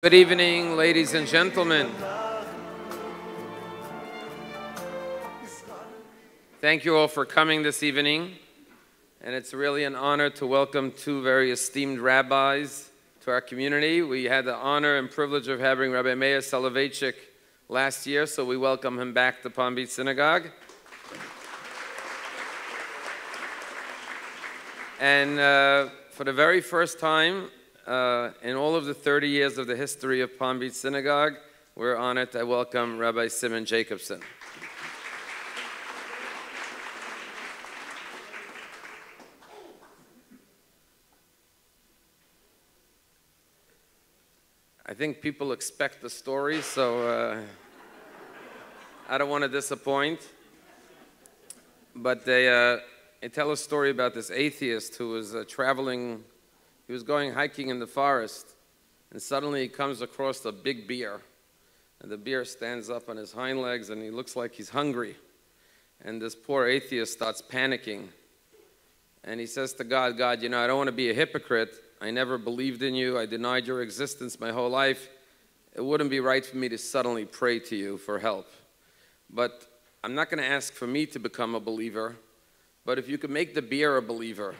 Good evening, ladies and gentlemen. Thank you all for coming this evening. And it's really an honor to welcome two very esteemed rabbis to our community. We had the honor and privilege of having Rabbi Meir Soloveitchik last year, so we welcome him back to Palm Beach Synagogue. And uh, for the very first time uh, in all of the 30 years of the history of Palm Beach Synagogue, we're honored to welcome Rabbi Simon Jacobson. I think people expect the story, so uh, I don't want to disappoint. But they, uh, they tell a story about this atheist who was uh, traveling, he was going hiking in the forest, and suddenly he comes across a big bear. And the bear stands up on his hind legs and he looks like he's hungry. And this poor atheist starts panicking. And he says to God, God, you know, I don't want to be a hypocrite. I never believed in you. I denied your existence my whole life. It wouldn't be right for me to suddenly pray to you for help. But I'm not going to ask for me to become a believer. But if you could make the beer a believer,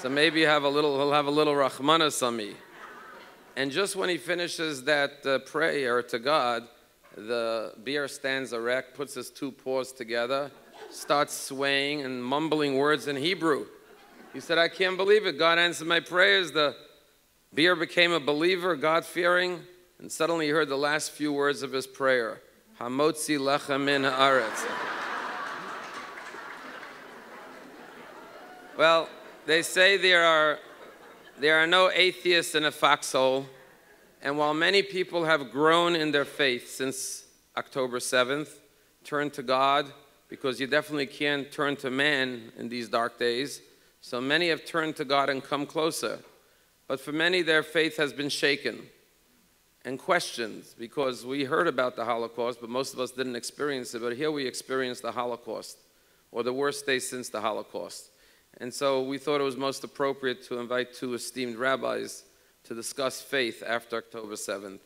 so maybe have a little, he'll have a little rahmanas on me. And just when he finishes that uh, prayer to God, the beer stands erect, puts his two paws together, starts swaying and mumbling words in Hebrew. He said, I can't believe it. God answered my prayers. The beer became a believer, God fearing, and suddenly he heard the last few words of his prayer Hamotzi lechem min haaretz. well, they say there are, there are no atheists in a foxhole, and while many people have grown in their faith since October 7th, turned to God, because you definitely can't turn to man in these dark days. So many have turned to God and come closer. But for many, their faith has been shaken and questioned because we heard about the Holocaust, but most of us didn't experience it. But here we experienced the Holocaust, or the worst day since the Holocaust. And so we thought it was most appropriate to invite two esteemed rabbis to discuss faith after October 7th.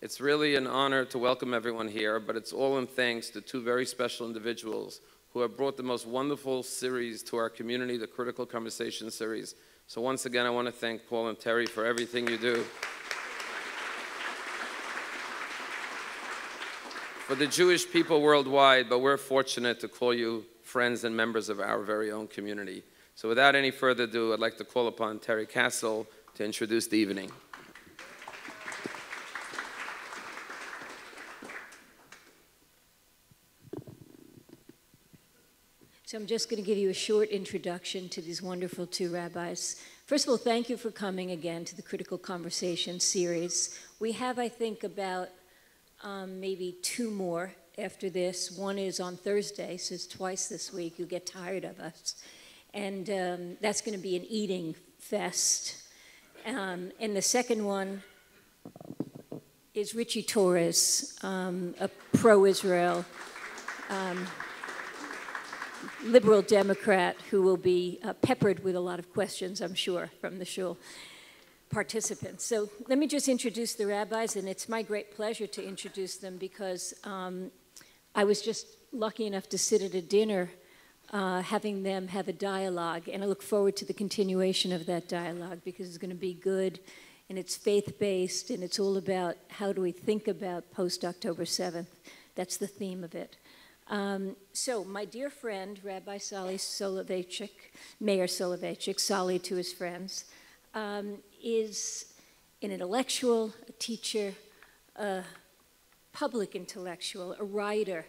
It's really an honor to welcome everyone here, but it's all in thanks to two very special individuals who have brought the most wonderful series to our community, the Critical Conversation series. So once again, I want to thank Paul and Terry for everything you do. For the Jewish people worldwide, but we're fortunate to call you friends and members of our very own community. So without any further ado, I'd like to call upon Terry Kassel to introduce the evening. So I'm just going to give you a short introduction to these wonderful two rabbis. First of all, thank you for coming again to the Critical Conversation series. We have, I think, about um, maybe two more after this. One is on Thursday, so it's twice this week. You'll get tired of us. And um, that's going to be an eating fest. Um, and the second one is Richie Torres, um, a pro Israel um, liberal Democrat who will be uh, peppered with a lot of questions, I'm sure, from the shul participants. So let me just introduce the rabbis, and it's my great pleasure to introduce them because um, I was just lucky enough to sit at a dinner uh, having them have a dialogue, and I look forward to the continuation of that dialogue because it's going to be good and it's faith based and it's all about how do we think about post October 7th. That's the theme of it. Um, so, my dear friend, Rabbi Sali Soloveitchik, Meir Soloveitchik, Sali to his friends, um, is an intellectual, a teacher, a public intellectual, a writer,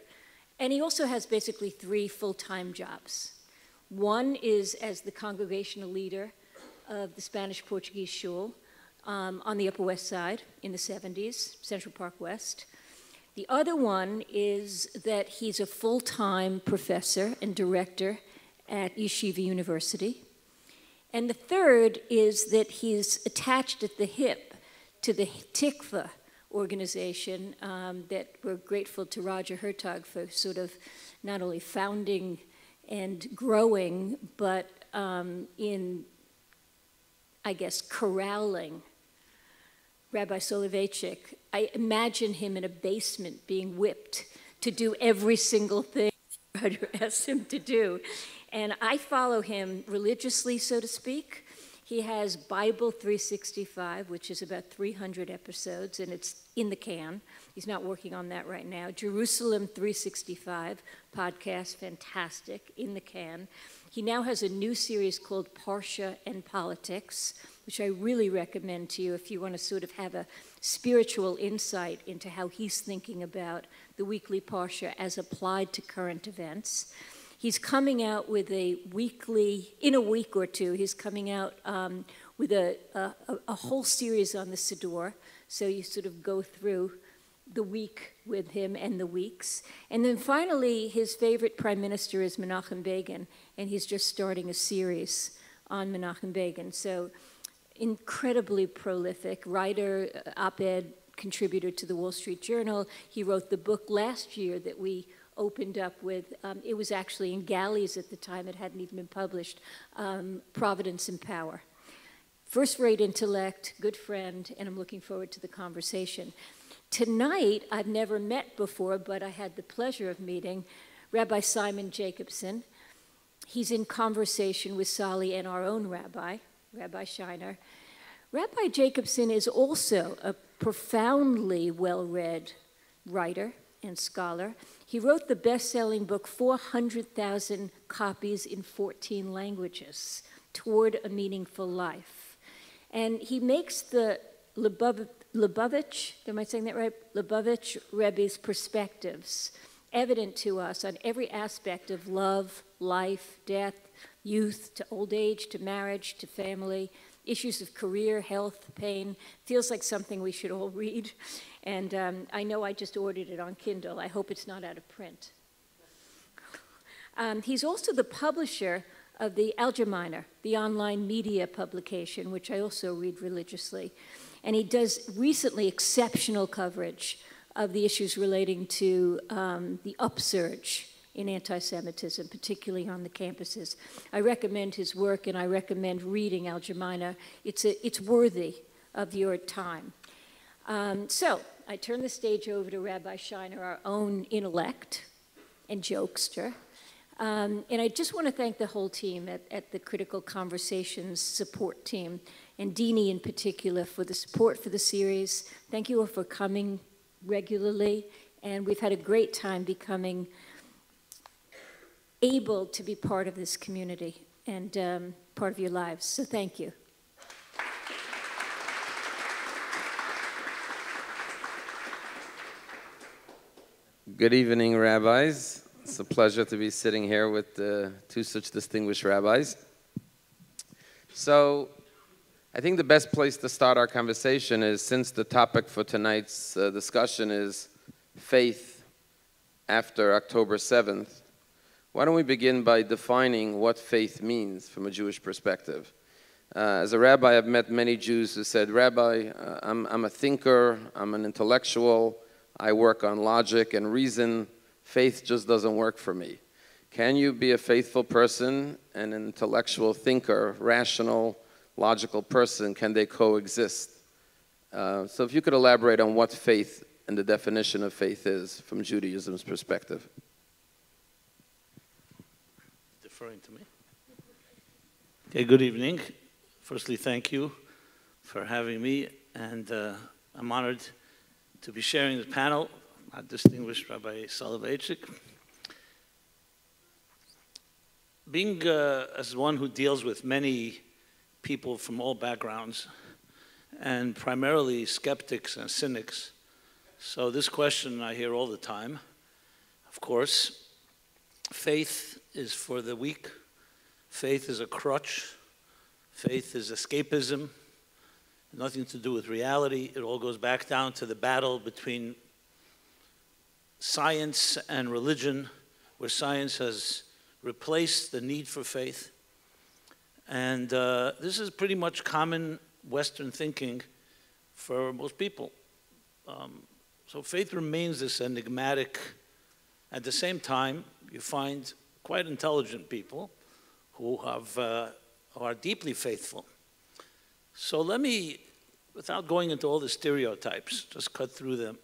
and he also has basically three full time jobs. One is as the congregational leader of the Spanish Portuguese Shul um, on the Upper West Side in the 70s, Central Park West. The other one is that he's a full time professor and director at Yeshiva University. And the third is that he's attached at the hip to the Tikvah organization um, that we're grateful to Roger Hertog for sort of not only founding and growing, but um, in, I guess, corralling Rabbi Soloveitchik, I imagine him in a basement being whipped to do every single thing Roger asks him to do. And I follow him religiously, so to speak. He has Bible 365, which is about 300 episodes, and it's in the can. He's not working on that right now. Jerusalem 365 podcast, fantastic, in the can. He now has a new series called Parsha and Politics, which I really recommend to you if you want to sort of have a spiritual insight into how he's thinking about the weekly Parsha as applied to current events. He's coming out with a weekly, in a week or two, he's coming out um, with a, a, a whole series on the Siddur. So you sort of go through the week with him and the weeks. And then finally, his favorite prime minister is Menachem Begin, and he's just starting a series on Menachem Begin. So, incredibly prolific writer, uh, op ed contributor to the Wall Street Journal. He wrote the book last year that we opened up with. Um, it was actually in galleys at the time, it hadn't even been published um, Providence and Power. First rate intellect, good friend, and I'm looking forward to the conversation. Tonight, I've never met before, but I had the pleasure of meeting Rabbi Simon Jacobson. He's in conversation with Sally and our own rabbi, Rabbi Scheiner. Rabbi Jacobson is also a profoundly well read writer and scholar. He wrote the best selling book, 400,000 copies in 14 languages, Toward a Meaningful Life. And he makes the Lubavitch, am I saying that right? Lubavitch Rebbe's perspectives evident to us on every aspect of love, life, death, youth, to old age, to marriage, to family, issues of career, health, pain. Feels like something we should all read. And um, I know I just ordered it on Kindle. I hope it's not out of print. Um, he's also the publisher of the Algemeiner, the online media publication, which I also read religiously. And he does recently exceptional coverage of the issues relating to um, the upsurge in anti Semitism, particularly on the campuses. I recommend his work and I recommend reading Algemeiner. It's, a, it's worthy of your time. Um, so I turn the stage over to Rabbi Scheiner, our own intellect and jokester. Um, and I just want to thank the whole team at, at the Critical Conversations support team and Deanie in particular for the support for the series. Thank you all for coming regularly, and we've had a great time becoming able to be part of this community and um, part of your lives. So thank you. Good evening, rabbis. It's a pleasure to be sitting here with uh, two such distinguished rabbis. So, I think the best place to start our conversation is since the topic for tonight's uh, discussion is faith after October 7th, why don't we begin by defining what faith means from a Jewish perspective? Uh, as a rabbi, I've met many Jews who said, Rabbi, uh, I'm, I'm a thinker, I'm an intellectual, I work on logic and reason. Faith just doesn't work for me. Can you be a faithful person, an intellectual thinker, rational, logical person, can they coexist? Uh, so if you could elaborate on what faith and the definition of faith is from Judaism's perspective. Deferring to me. Okay, good evening. Firstly, thank you for having me, and uh, I'm honored to be sharing the panel, our distinguished Rabbi Soloveitchik. Being uh, as one who deals with many people from all backgrounds, and primarily skeptics and cynics. So, this question I hear all the time. Of course, faith is for the weak, faith is a crutch, faith is escapism, nothing to do with reality. It all goes back down to the battle between science and religion, where science has replaced the need for faith and uh, this is pretty much common Western thinking for most people. Um, so faith remains this enigmatic. At the same time, you find quite intelligent people who have, uh, are deeply faithful. So let me without going into all the stereotypes, just cut through them.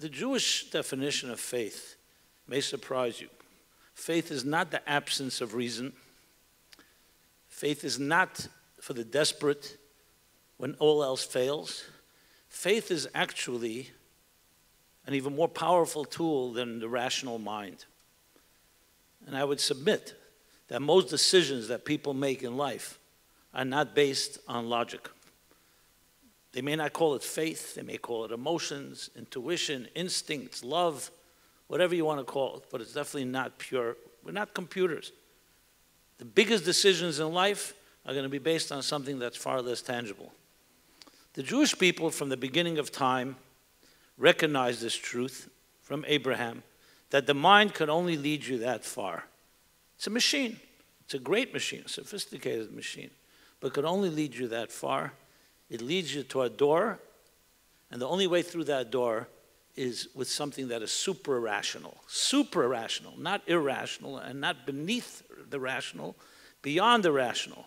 The Jewish definition of faith may surprise you. Faith is not the absence of reason. Faith is not for the desperate when all else fails. Faith is actually an even more powerful tool than the rational mind. And I would submit that most decisions that people make in life are not based on logic. They may not call it faith, they may call it emotions, intuition, instincts, love, whatever you want to call it, but it's definitely not pure. We're not computers. The biggest decisions in life are going to be based on something that's far less tangible. The Jewish people, from the beginning of time, recognized this truth from Abraham that the mind could only lead you that far. It's a machine, it's a great machine, a sophisticated machine, but could only lead you that far. It leads you to a door, and the only way through that door is with something that is super rational. Super rational, not irrational, and not beneath the rational, beyond the rational.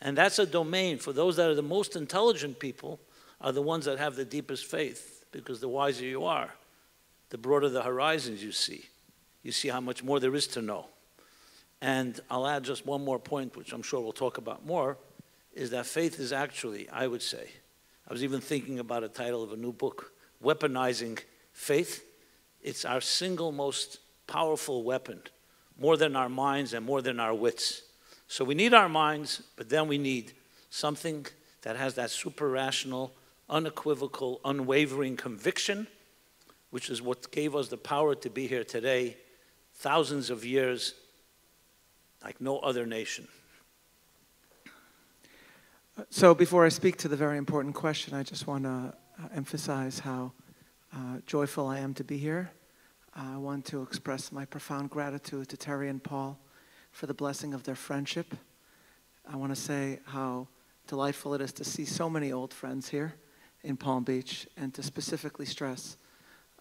And that's a domain for those that are the most intelligent people, are the ones that have the deepest faith, because the wiser you are, the broader the horizons you see. You see how much more there is to know. And I'll add just one more point, which I'm sure we'll talk about more, is that faith is actually, I would say, I was even thinking about a title of a new book, Weaponizing Faith. It's our single most powerful weapon, more than our minds and more than our wits. So we need our minds, but then we need something that has that super rational, unequivocal, unwavering conviction, which is what gave us the power to be here today, thousands of years, like no other nation. So before I speak to the very important question, I just want to uh, emphasize how uh, joyful I am to be here. I want to express my profound gratitude to Terry and Paul for the blessing of their friendship. I want to say how delightful it is to see so many old friends here in Palm Beach and to specifically stress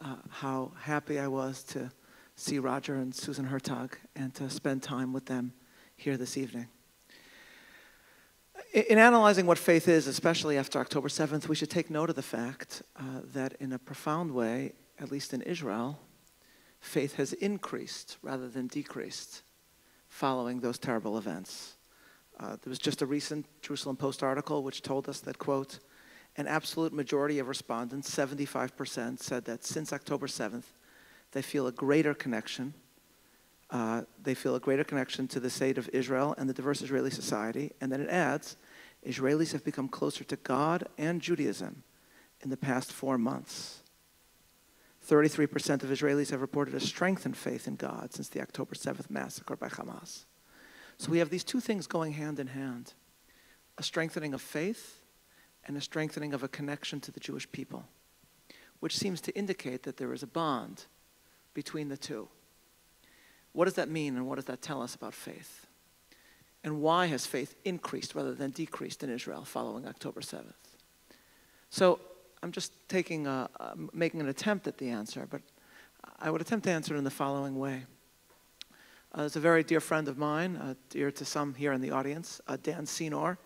uh, how happy I was to see Roger and Susan Hertog and to spend time with them here this evening. In analyzing what faith is, especially after October 7th, we should take note of the fact uh, that in a profound way, at least in Israel, faith has increased rather than decreased following those terrible events. Uh, there was just a recent Jerusalem Post article which told us that, quote, an absolute majority of respondents, 75%, said that since October 7th, they feel a greater connection uh, they feel a greater connection to the state of Israel and the diverse Israeli society. And then it adds Israelis have become closer to God and Judaism in the past four months. 33% of Israelis have reported a strengthened faith in God since the October 7th massacre by Hamas. So we have these two things going hand in hand a strengthening of faith and a strengthening of a connection to the Jewish people, which seems to indicate that there is a bond between the two. What does that mean and what does that tell us about faith? And why has faith increased rather than decreased in Israel following October 7th? So I'm just taking a, making an attempt at the answer, but I would attempt to answer it in the following way. Uh, there's a very dear friend of mine, uh, dear to some here in the audience, uh, Dan Senor,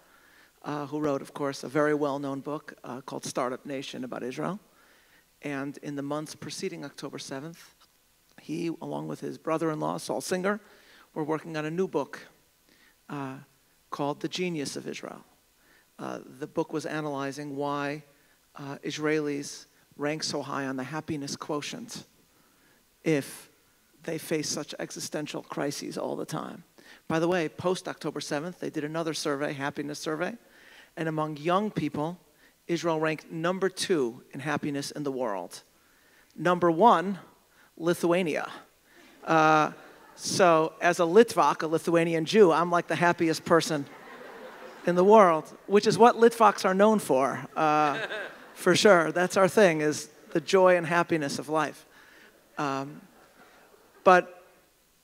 uh, who wrote, of course, a very well known book uh, called Startup Nation about Israel. And in the months preceding October 7th, he, along with his brother in law, Saul Singer, were working on a new book uh, called The Genius of Israel. Uh, the book was analyzing why uh, Israelis rank so high on the happiness quotient if they face such existential crises all the time. By the way, post October 7th, they did another survey, happiness survey, and among young people, Israel ranked number two in happiness in the world. Number one Lithuania. Uh, so, as a Litvak, a Lithuanian Jew, I'm like the happiest person in the world, which is what Litvaks are known for, uh, for sure. That's our thing, is the joy and happiness of life. Um, but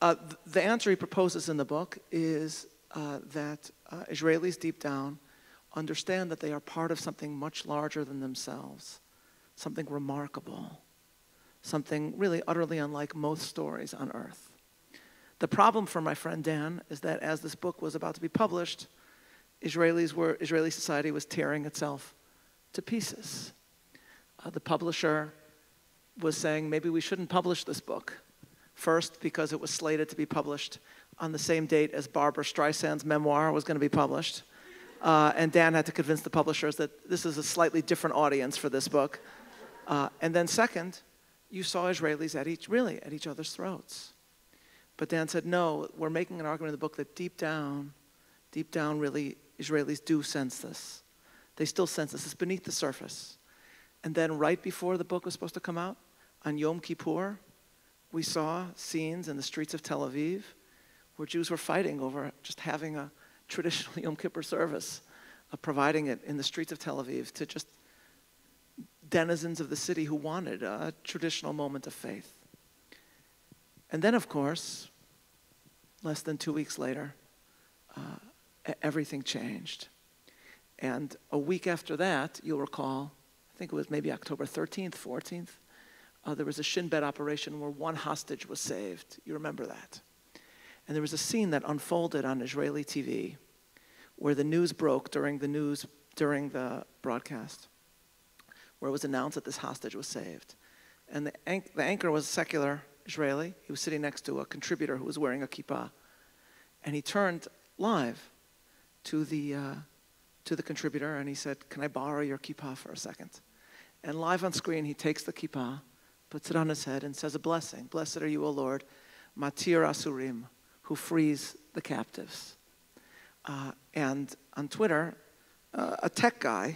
uh, the answer he proposes in the book is uh, that uh, Israelis deep down understand that they are part of something much larger than themselves, something remarkable something really utterly unlike most stories on earth. The problem for my friend Dan is that as this book was about to be published, Israelis were, Israeli society was tearing itself to pieces. Uh, the publisher was saying maybe we shouldn't publish this book. First, because it was slated to be published on the same date as Barbara Streisand's memoir was going to be published. Uh, and Dan had to convince the publishers that this is a slightly different audience for this book. Uh, and then, second, you saw Israelis at each, really, at each other's throats. But Dan said, no, we're making an argument in the book that deep down, deep down, really, Israelis do sense this. They still sense this. It's beneath the surface. And then, right before the book was supposed to come out, on Yom Kippur, we saw scenes in the streets of Tel Aviv where Jews were fighting over just having a traditional Yom Kippur service, uh, providing it in the streets of Tel Aviv to just denizens of the city who wanted a traditional moment of faith. And then, of course, less than two weeks later, uh, everything changed. And a week after that, you'll recall, I think it was maybe October 13th, 14th, uh, there was a Shin Bet operation where one hostage was saved. You remember that. And there was a scene that unfolded on Israeli TV where the news broke during the news, during the broadcast, where it was announced that this hostage was saved. And the, anch- the anchor was a secular Israeli. He was sitting next to a contributor who was wearing a kippah. And he turned live to the, uh, to the contributor and he said, Can I borrow your kippah for a second? And live on screen, he takes the kippah puts it on his head, and says a blessing. Blessed are you, O Lord, Matir Asurim, who frees the captives. Uh, and on Twitter, uh, a tech guy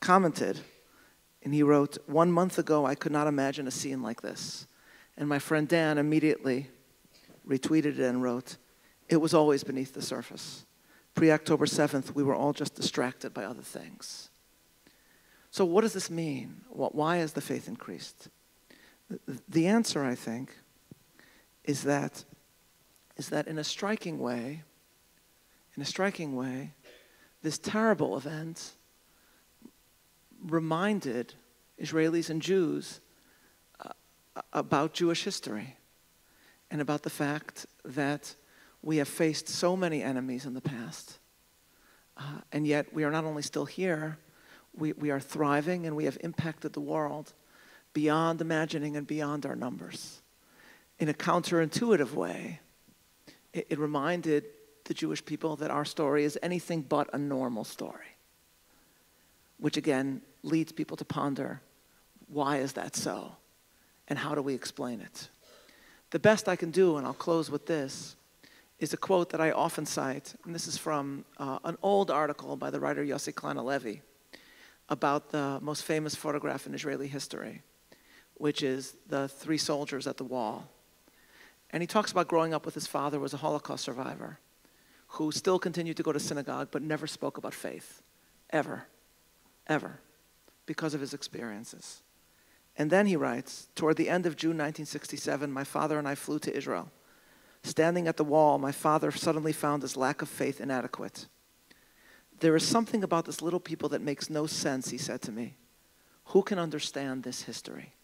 commented, and he wrote, One month ago, I could not imagine a scene like this. And my friend Dan immediately retweeted it and wrote, It was always beneath the surface. Pre October 7th, we were all just distracted by other things. So, what does this mean? Why has the faith increased? The answer, I think, is that, is that in a striking way, in a striking way, this terrible event reminded Israelis and Jews uh, about Jewish history and about the fact that we have faced so many enemies in the past. Uh, and yet we are not only still here, we, we are thriving and we have impacted the world beyond imagining and beyond our numbers. In a counterintuitive way, it, it reminded the Jewish people that our story is anything but a normal story, which again leads people to ponder why is that so? And how do we explain it? The best I can do, and I'll close with this, is a quote that I often cite, and this is from uh, an old article by the writer Yossi Klein Halevi about the most famous photograph in Israeli history which is the three soldiers at the wall. And he talks about growing up with his father who was a Holocaust survivor who still continued to go to synagogue but never spoke about faith, ever, ever, because of his experiences. And then he writes, toward the end of June 1967, my father and I flew to Israel. Standing at the wall, my father suddenly found his lack of faith inadequate. There is something about this little people that makes no sense, he said to me. Who can understand this history?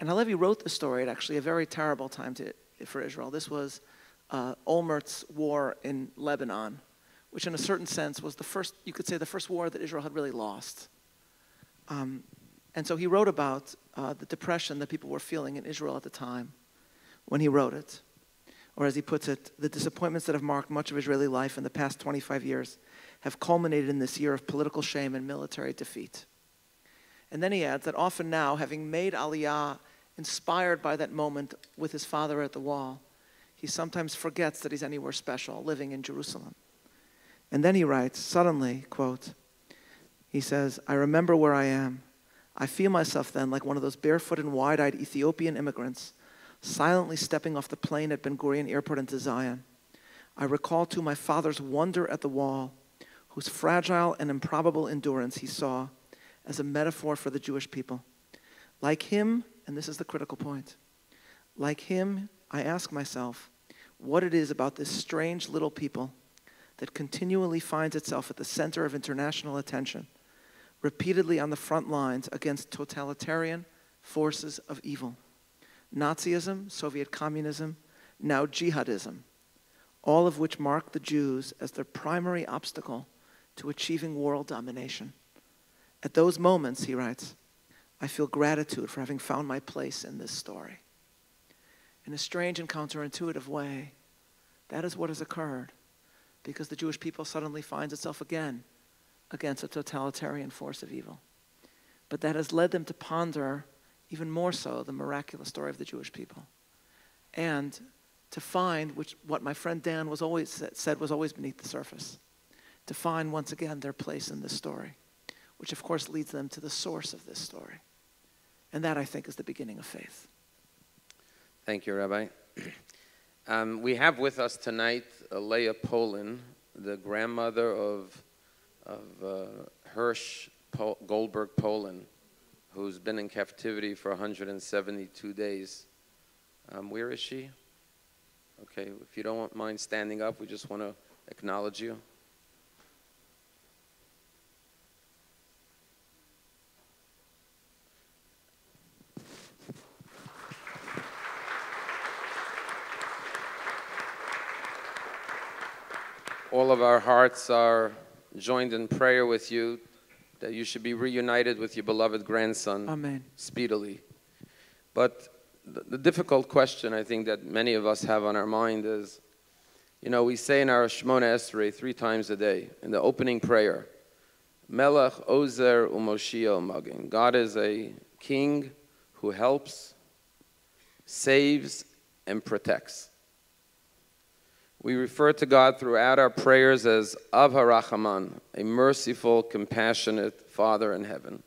And Halevi wrote the story at actually a very terrible time to, for Israel. This was uh, Olmert's war in Lebanon, which in a certain sense was the first, you could say, the first war that Israel had really lost. Um, and so he wrote about uh, the depression that people were feeling in Israel at the time when he wrote it. Or as he puts it, the disappointments that have marked much of Israeli life in the past 25 years have culminated in this year of political shame and military defeat. And then he adds that often now, having made Aliyah inspired by that moment with his father at the wall, he sometimes forgets that he's anywhere special living in Jerusalem. And then he writes, suddenly, quote, he says, I remember where I am. I feel myself then like one of those barefoot and wide eyed Ethiopian immigrants silently stepping off the plane at Ben Gurion Airport into Zion. I recall too my father's wonder at the wall, whose fragile and improbable endurance he saw as a metaphor for the Jewish people. Like him, and this is the critical point. Like him, I ask myself what it is about this strange little people that continually finds itself at the center of international attention, repeatedly on the front lines against totalitarian forces of evil. Nazism, Soviet communism, now jihadism. all of which mark the Jews as their primary obstacle to achieving world domination. At those moments, he writes, I feel gratitude for having found my place in this story. In a strange and counterintuitive way, that is what has occurred because the Jewish people suddenly finds itself again against a totalitarian force of evil. But that has led them to ponder even more so the miraculous story of the Jewish people and to find which, what my friend Dan was always said was always beneath the surface to find once again their place in this story which of course leads them to the source of this story and that i think is the beginning of faith Thank you, Rabbi. Um, we have with us tonight Leah Polin, the grandmother of, of uh, Hersh Goldberg Polin, who's been in captivity for 172 days. Um, where is she? Okay, if you don't mind standing up, we just want to acknowledge you. All of our hearts are joined in prayer with you that you should be reunited with your beloved grandson amen speedily. But the, the difficult question I think that many of us have on our mind is, you know, we say in our Shemona Esrei three times a day in the opening prayer, Melech Ozer Umoshia Magin. God is a king who helps, saves, and protects. We refer to God throughout our prayers as Av HaRachaman, a merciful, compassionate Father in heaven.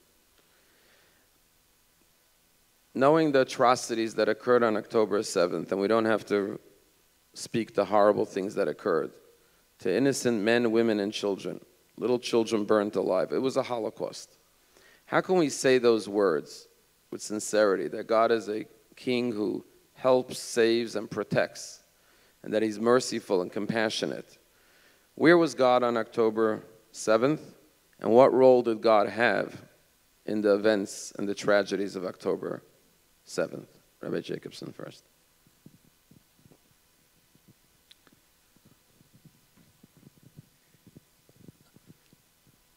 Knowing the atrocities that occurred on October 7th, and we don't have to speak the horrible things that occurred to innocent men, women, and children, little children burnt alive. It was a Holocaust. How can we say those words with sincerity that God is a king who helps, saves, and protects? And that He's merciful and compassionate. Where was God on October 7th? And what role did God have in the events and the tragedies of October 7th? Rabbi Jacobson first.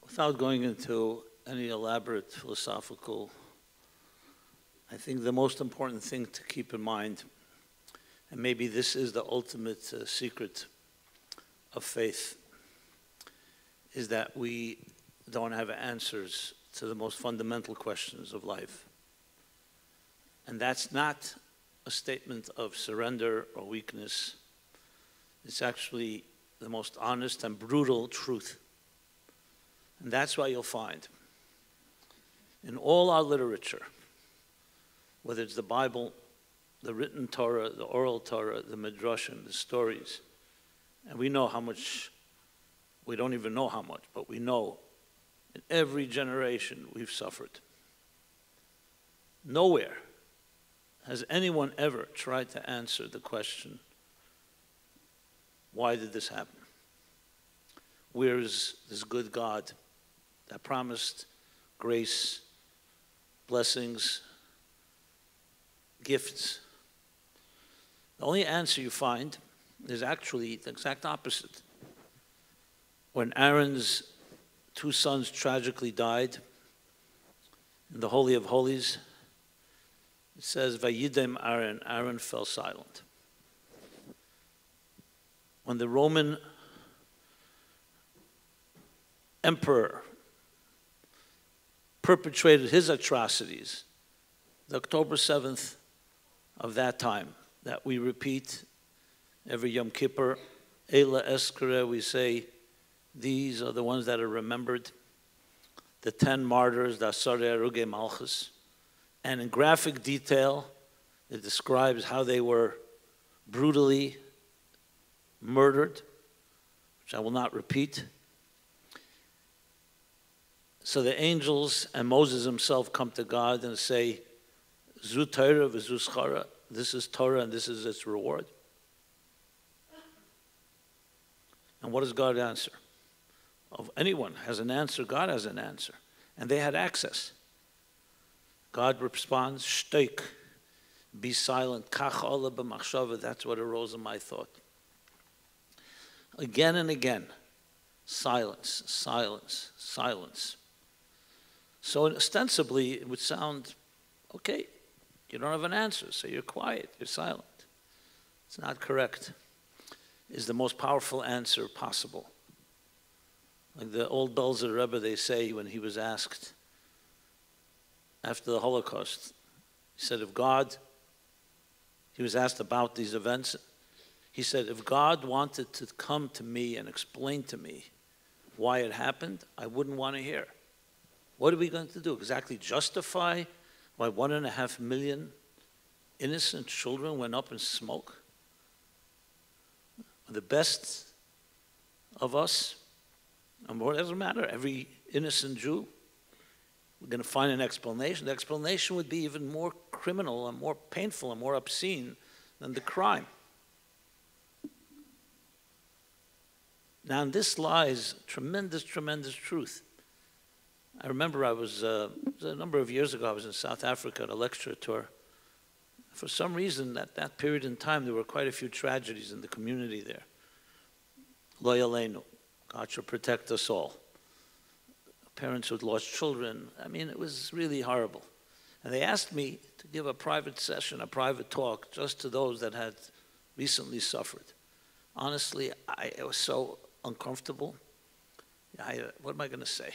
Without going into any elaborate philosophical, I think the most important thing to keep in mind and maybe this is the ultimate uh, secret of faith is that we don't have answers to the most fundamental questions of life. And that's not a statement of surrender or weakness. It's actually the most honest and brutal truth. And that's why you'll find in all our literature, whether it's the Bible, the written Torah, the oral Torah, the midrashim, the stories. And we know how much, we don't even know how much, but we know in every generation we've suffered. Nowhere has anyone ever tried to answer the question why did this happen? Where is this good God that promised grace, blessings, gifts? The only answer you find is actually the exact opposite. When Aaron's two sons tragically died in the Holy of Holies, it says, Vayidem Aaron, Aaron fell silent. When the Roman emperor perpetrated his atrocities, the October 7th of that time, that we repeat every Yom Kippur. Ela Eskere, we say, these are the ones that are remembered. The ten martyrs, the Asare Aruge Malchus. And in graphic detail, it describes how they were brutally murdered, which I will not repeat. So the angels and Moses himself come to God and say, Zu Torah this is Torah and this is its reward. And what does God answer? Of anyone has an answer, God has an answer. And they had access. God responds, Shteik, be silent, kach that's what arose in my thought. Again and again, silence, silence, silence. So ostensibly, it would sound okay, you don't have an answer, so you're quiet, you're silent. It's not correct. Is the most powerful answer possible. Like the old Belzer Rebbe, they say when he was asked after the Holocaust, he said, if God, he was asked about these events, he said, if God wanted to come to me and explain to me why it happened, I wouldn't want to hear. What are we going to do? Exactly justify why one and a half million innocent children went up in smoke? The best of us, and what doesn't matter, every innocent Jew, we're going to find an explanation. The explanation would be even more criminal and more painful and more obscene than the crime. Now, in this lies tremendous, tremendous truth. I remember I was, uh, a number of years ago, I was in South Africa on a lecture tour. For some reason, at that period in time, there were quite a few tragedies in the community there. Loyalenu, God should protect us all. Parents who'd lost children. I mean, it was really horrible. And they asked me to give a private session, a private talk, just to those that had recently suffered. Honestly, I, it was so uncomfortable. I, what am I going to say?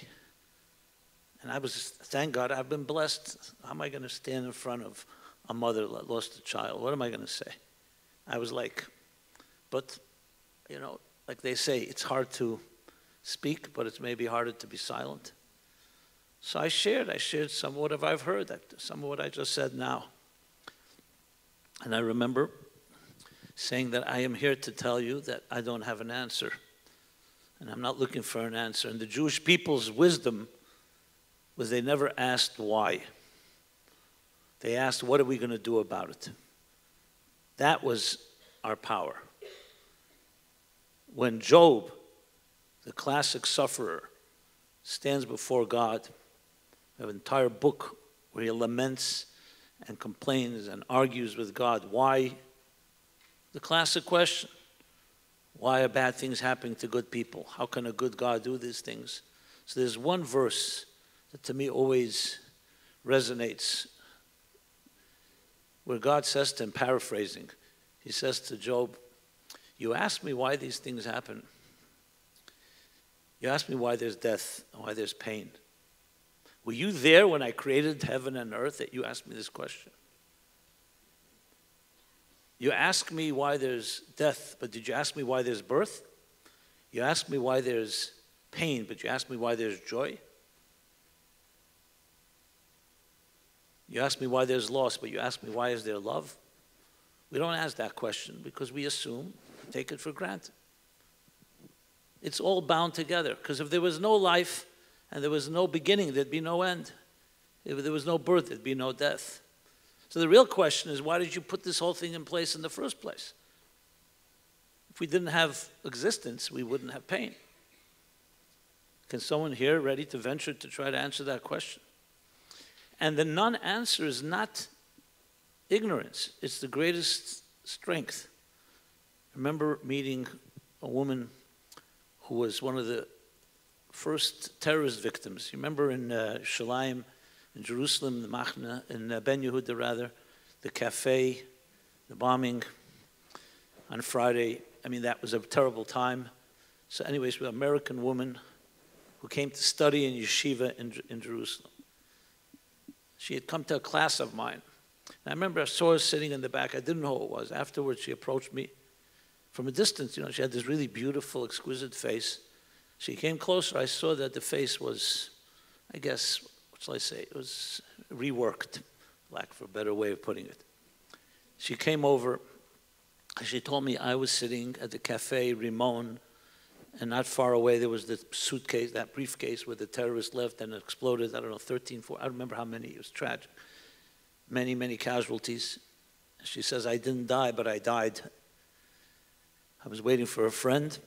And I was, thank God, I've been blessed. How am I going to stand in front of a mother that lost a child? What am I going to say? I was like, but, you know, like they say, it's hard to speak, but it's maybe harder to be silent. So I shared, I shared some of what I've heard, some of what I just said now. And I remember saying that I am here to tell you that I don't have an answer. And I'm not looking for an answer. And the Jewish people's wisdom was they never asked why. They asked, what are we going to do about it? That was our power. When Job, the classic sufferer, stands before God, we have an entire book where he laments and complains and argues with God. Why? The classic question why are bad things happening to good people? How can a good God do these things? So there's one verse that to me always resonates where God says to him, paraphrasing, He says to Job, You ask me why these things happen. You ask me why there's death and why there's pain. Were you there when I created heaven and earth that you asked me this question? You ask me why there's death, but did you ask me why there's birth? You ask me why there's pain, but you ask me why there's joy? You ask me why there's loss, but you ask me why is there love? We don't ask that question because we assume, take it for granted. It's all bound together because if there was no life and there was no beginning, there'd be no end. If there was no birth, there'd be no death. So the real question is why did you put this whole thing in place in the first place? If we didn't have existence, we wouldn't have pain. Can someone here ready to venture to try to answer that question? And the non answer is not ignorance, it's the greatest strength. I remember meeting a woman who was one of the first terrorist victims. You remember in uh, Shalim, in Jerusalem, the Machna, in uh, Ben Yehuda rather, the cafe, the bombing on Friday. I mean, that was a terrible time. So, anyways, an American woman who came to study in yeshiva in, in Jerusalem. She had come to a class of mine. And I remember I saw her sitting in the back. I didn't know who it was. Afterwards, she approached me from a distance. You know, she had this really beautiful, exquisite face. She came closer. I saw that the face was, I guess, what shall I say? It was reworked, lack for a better way of putting it. She came over. She told me I was sitting at the Cafe Rimon and not far away, there was the suitcase, that briefcase where the terrorist left and exploded. I don't know, 13, 14, I don't remember how many. It was tragic. Many, many casualties. She says, I didn't die, but I died. I was waiting for a friend.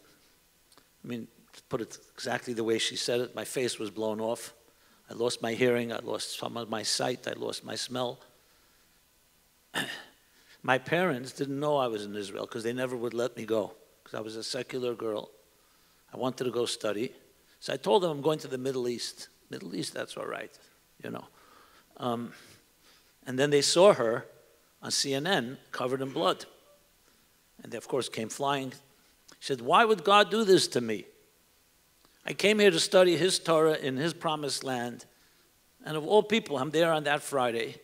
I mean, to put it exactly the way she said it, my face was blown off. I lost my hearing, I lost some of my sight, I lost my smell. my parents didn't know I was in Israel because they never would let me go. because I was a secular girl. I wanted to go study. So I told them I'm going to the Middle East. Middle East, that's all right, you know. Um, and then they saw her on CNN covered in blood. And they, of course, came flying. She said, Why would God do this to me? I came here to study His Torah in His promised land. And of all people, I'm there on that Friday.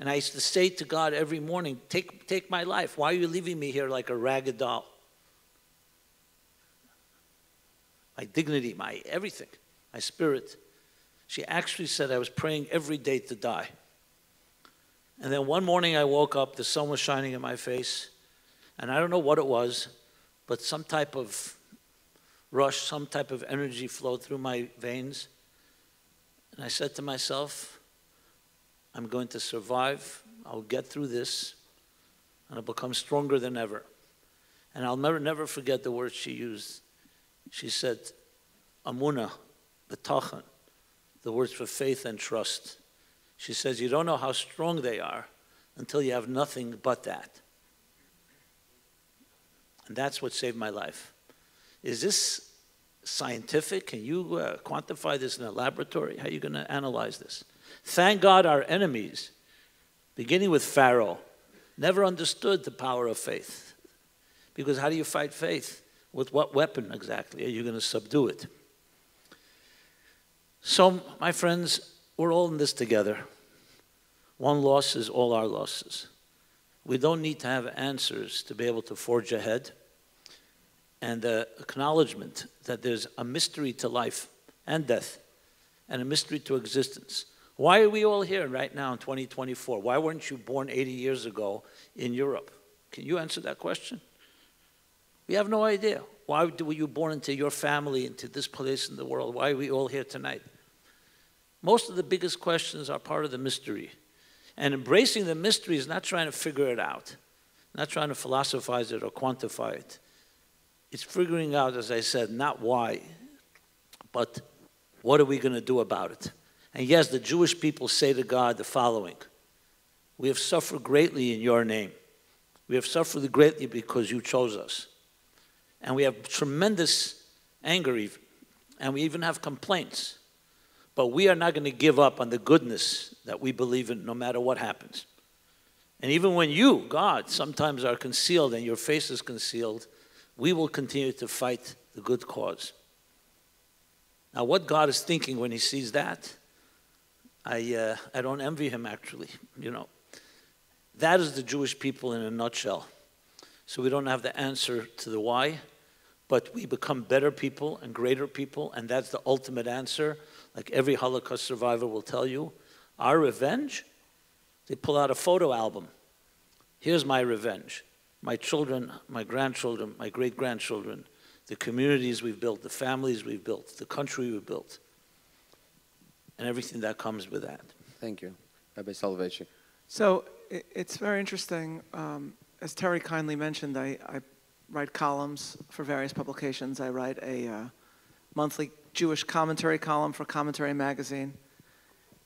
And I used to say to God every morning, Take, take my life. Why are you leaving me here like a ragged doll? My dignity, my everything, my spirit. She actually said I was praying every day to die. And then one morning I woke up, the sun was shining in my face, and I don't know what it was, but some type of rush, some type of energy flowed through my veins. And I said to myself, I'm going to survive. I'll get through this, and I'll become stronger than ever. And I'll never, never forget the words she used. She said, Amuna, bitachon, the words for faith and trust. She says, You don't know how strong they are until you have nothing but that. And that's what saved my life. Is this scientific? Can you uh, quantify this in a laboratory? How are you going to analyze this? Thank God our enemies, beginning with Pharaoh, never understood the power of faith. Because how do you fight faith? With what weapon exactly are you going to subdue it? So, my friends, we're all in this together. One loss is all our losses. We don't need to have answers to be able to forge ahead. And the acknowledgement that there's a mystery to life and death and a mystery to existence. Why are we all here right now in 2024? Why weren't you born 80 years ago in Europe? Can you answer that question? We have no idea. Why were you born into your family, into this place in the world? Why are we all here tonight? Most of the biggest questions are part of the mystery. And embracing the mystery is not trying to figure it out, not trying to philosophize it or quantify it. It's figuring out, as I said, not why, but what are we going to do about it? And yes, the Jewish people say to God the following We have suffered greatly in your name. We have suffered greatly because you chose us. And we have tremendous anger, even. And we even have complaints. But we are not going to give up on the goodness that we believe in no matter what happens. And even when you, God, sometimes are concealed and your face is concealed, we will continue to fight the good cause. Now, what God is thinking when He sees that, I, uh, I don't envy Him actually, you know. That is the Jewish people in a nutshell. So we don't have the answer to the why, but we become better people and greater people, and that's the ultimate answer. Like every Holocaust survivor will tell you, our revenge, they pull out a photo album. Here's my revenge. My children, my grandchildren, my great grandchildren, the communities we've built, the families we've built, the country we've built, and everything that comes with that. Thank you, Rabbi Soloveichik. So it's very interesting. Um, as Terry kindly mentioned, I, I write columns for various publications. I write a uh, monthly Jewish commentary column for Commentary Magazine.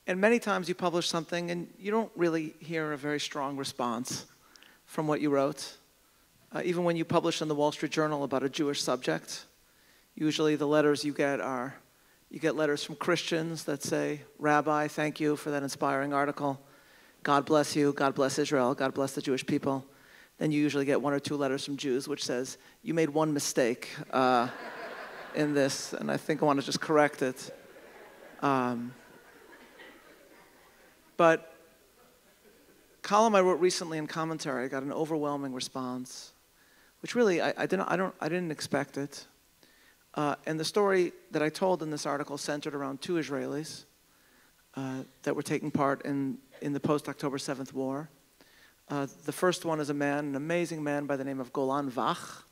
And many times you publish something and you don't really hear a very strong response from what you wrote. Uh, even when you publish in the Wall Street Journal about a Jewish subject, usually the letters you get are you get letters from Christians that say, Rabbi, thank you for that inspiring article. God bless you. God bless Israel. God bless the Jewish people. Then you usually get one or two letters from Jews which says, you made one mistake uh, in this, and I think I want to just correct it. Um, but column I wrote recently in commentary, I got an overwhelming response, which really I, I didn't I don't I didn't expect it. Uh, and the story that I told in this article centered around two Israelis uh, that were taking part in, in the post October 7th war. Uh, the first one is a man, an amazing man by the name of Golan Vach.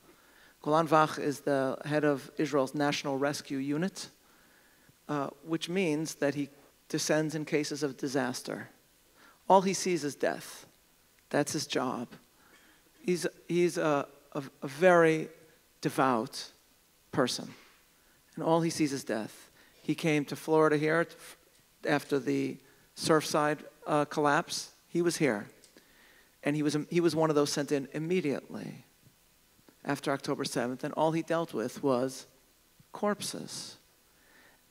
Golan Vach is the head of Israel's National Rescue Unit, uh, which means that he descends in cases of disaster. All he sees is death. That's his job. He's, he's a, a, a very devout person, and all he sees is death. He came to Florida here after the Surfside uh, collapse. He was here, and he was, he was one of those sent in immediately. after October 7th, and all he dealt with was corpses.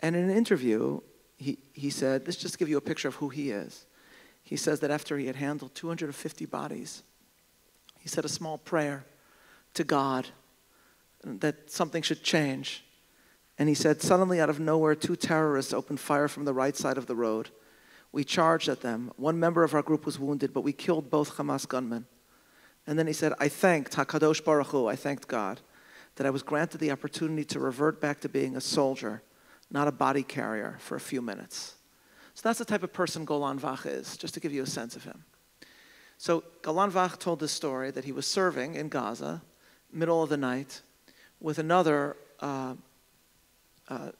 And in an interview, he, he said, this just give you a picture of who he is. He says that after he had handled 250 bodies, he said a small prayer to God that something should change. And he said, Suddenly, out of nowhere, two terrorists opened fire from the right side of the road. We charged at them. One member of our group was wounded, but we killed both Hamas gunmen. And then he said, I thanked HaKadosh Baruch Hu, I thanked God, that I was granted the opportunity to revert back to being a soldier, not a body carrier, for a few minutes. So that's the type of person Golan Vach is, just to give you a sense of him. So Golan Vach told this story that he was serving in Gaza, middle of the night, with another uh, uh,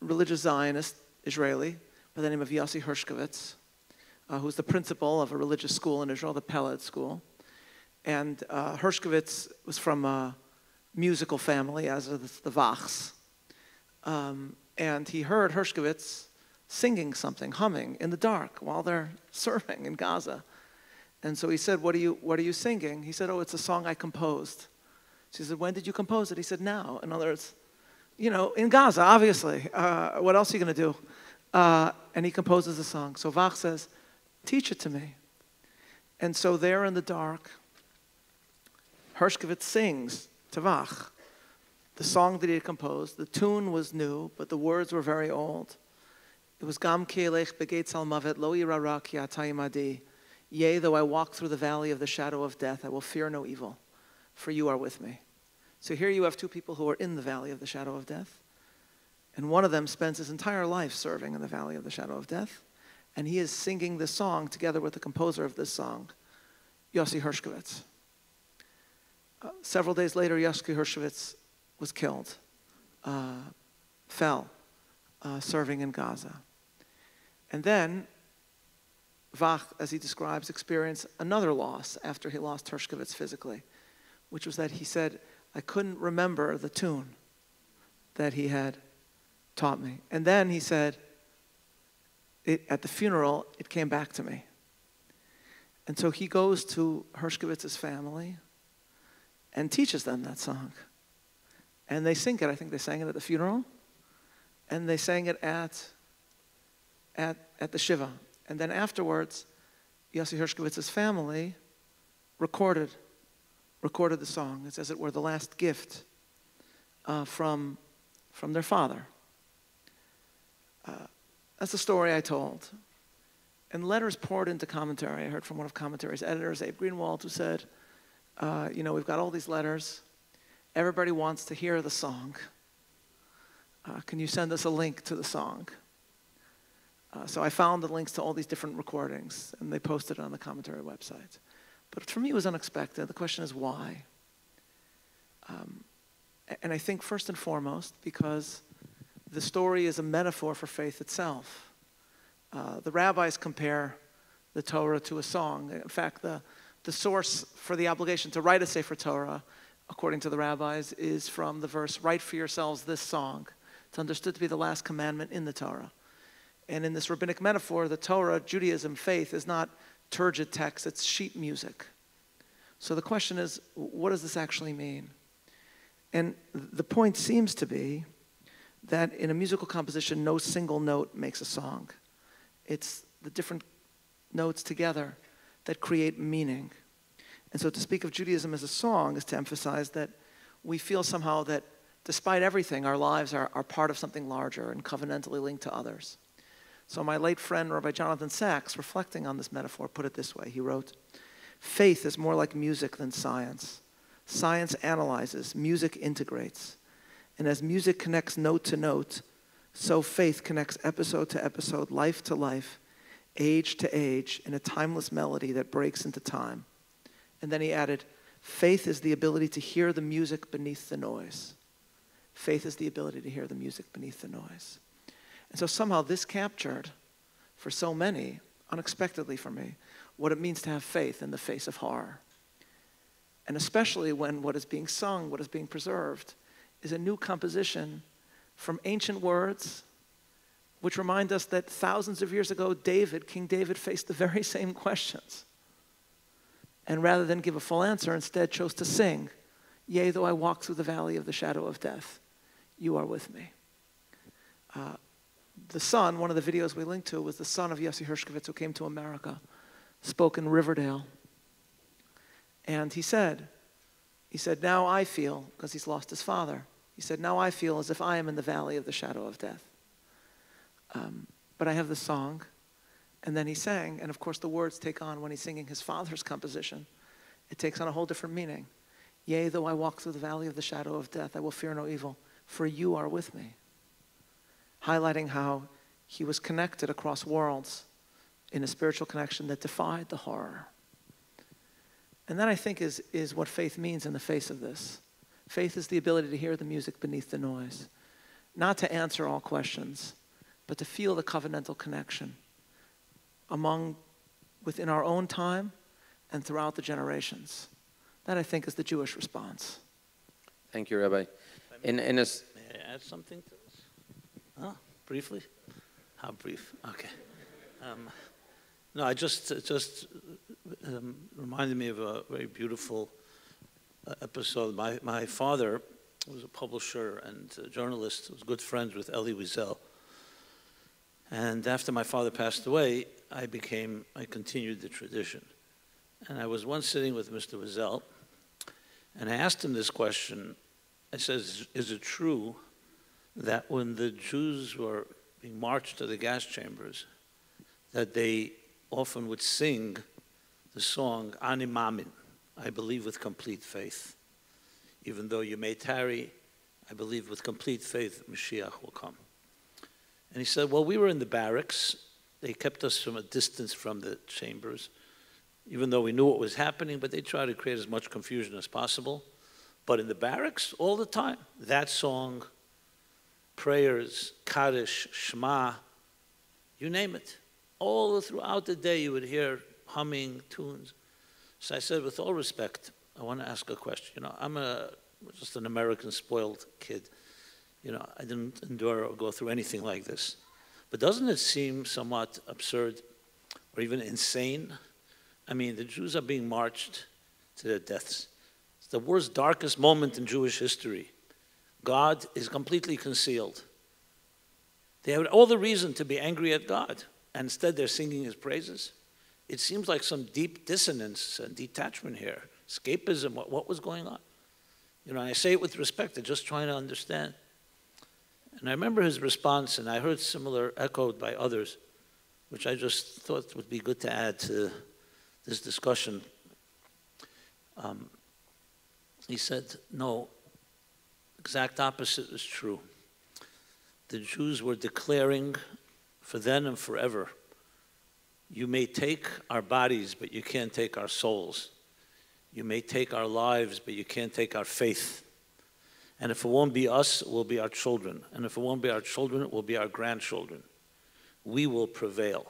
religious Zionist Israeli by the name of Yossi Hershkovitz, uh, who's the principal of a religious school in Israel, the Pelech School. And uh, Hershkovitz was from a musical family, as are the, the Vachs. Um, and he heard Hershkovitz singing something, humming in the dark while they're serving in Gaza. And so he said, what are, you, what are you singing? He said, Oh, it's a song I composed. She said, When did you compose it? He said, Now. In other words, you know, in Gaza, obviously. Uh, what else are you going to do? Uh, and he composes a song. So Vach says, Teach it to me. And so there in the dark, Hershkovitz sings to Vach the song that he had composed. The tune was new, but the words were very old. It was Gam Kielech Begetz Al Mavet Lo Yirara Ki Yea, though I walk through the valley of the shadow of death, I will fear no evil, for you are with me. So here you have two people who are in the valley of the shadow of death. And one of them spends his entire life serving in the valley of the shadow of death. And he is singing this song together with the composer of this song, Yossi Hershkovitz. Uh, several days later, Yossi Hershkovitz was killed, uh, fell, uh, serving in Gaza. And then Vach, as he describes, experienced another loss after he lost Hershkovitz physically, which was that he said, I couldn't remember the tune that he had taught me. And then he said, it, at the funeral, it came back to me. And so he goes to Hershkovitz's family and teaches them that song. And they sing it. I think they sang it at the funeral. And they sang it at, at, at the Shiva. And then afterwards, Yossi Hershkovitz's family recorded, recorded the song. It's as it were the last gift uh, from, from their father. Uh, that's the story I told. And letters poured into commentary. I heard from one of commentary's editors, Abe Greenwald, who said, uh, you know, we've got all these letters. Everybody wants to hear the song. Uh, can you send us a link to the song? Uh, so I found the links to all these different recordings, and they posted it on the commentary website. But for me, it was unexpected. The question is why? Um, and I think first and foremost, because the story is a metaphor for faith itself. Uh, the rabbis compare the Torah to a song. In fact, the, the source for the obligation to write a Sefer Torah, according to the rabbis, is from the verse, Write for yourselves this song. It's understood to be the last commandment in the Torah. And in this rabbinic metaphor, the Torah, Judaism, faith is not turgid text, it's sheet music. So the question is, what does this actually mean? And the point seems to be that in a musical composition, no single note makes a song. It's the different notes together that create meaning. And so to speak of Judaism as a song is to emphasize that we feel somehow that despite everything, our lives are, are part of something larger and covenantally linked to others. So my late friend, Rabbi Jonathan Sacks, reflecting on this metaphor, put it this way. He wrote, Faith is more like music than science. Science analyzes, music integrates. And as music connects note to note, so faith connects episode to episode, life to life, age to age, in a timeless melody that breaks into time. And then he added, faith is the ability to hear the music beneath the noise. Faith is the ability to hear the music beneath the noise. And so somehow this captured, for so many, unexpectedly for me, what it means to have faith in the face of horror. And especially when what is being sung, what is being preserved, is a new composition from ancient words, which remind us that thousands of years ago, David, King David, faced the very same questions. And rather than give a full answer, instead chose to sing Yea, though I walk through the valley of the shadow of death, you are with me. Uh, the son, one of the videos we linked to, was the son of Yossi Hershkovitz who came to America, spoke in Riverdale. And he said, he said, now I feel, because he's lost his father, he said, now I feel as if I am in the valley of the shadow of death. Um, but I have the song, and then he sang, and of course the words take on, when he's singing his father's composition, it takes on a whole different meaning. Yea, though I walk through the valley of the shadow of death, I will fear no evil, for you are with me. Highlighting how he was connected across worlds in a spiritual connection that defied the horror. And that, I think, is, is what faith means in the face of this. Faith is the ability to hear the music beneath the noise, not to answer all questions, but to feel the covenantal connection among, within our own time and throughout the generations. That, I think, is the Jewish response. Thank you, Rabbi. In, in a, May I add something to this? Huh? Briefly? How brief? Okay. Um, no, I just just um, reminded me of a very beautiful episode. My my father was a publisher and a journalist. Was good friends with Elie Wiesel. And after my father passed away, I became I continued the tradition. And I was once sitting with Mr. Wiesel, and I asked him this question. I says, "Is it true that when the Jews were being marched to the gas chambers, that they often would sing the song Ani Mamin, I believe with complete faith. Even though you may tarry, I believe with complete faith Mashiach will come. And he said, Well, we were in the barracks. They kept us from a distance from the chambers, even though we knew what was happening, but they tried to create as much confusion as possible. But in the barracks, all the time, that song, prayers, Kaddish, Shema, you name it all throughout the day you would hear humming tunes. So I said, with all respect, I want to ask a question. You know, I'm a just an American spoiled kid. You know, I didn't endure or go through anything like this. But doesn't it seem somewhat absurd or even insane? I mean, the Jews are being marched to their deaths. It's the worst, darkest moment in Jewish history. God is completely concealed. They have all the reason to be angry at God and instead they're singing his praises. It seems like some deep dissonance and detachment here, escapism, what, what was going on? You know, I say it with respect, I'm just trying to understand. And I remember his response, and I heard similar echoed by others, which I just thought would be good to add to this discussion. Um, he said, no, exact opposite is true. The Jews were declaring for then and forever. You may take our bodies, but you can't take our souls. You may take our lives, but you can't take our faith. And if it won't be us, it will be our children. And if it won't be our children, it will be our grandchildren. We will prevail.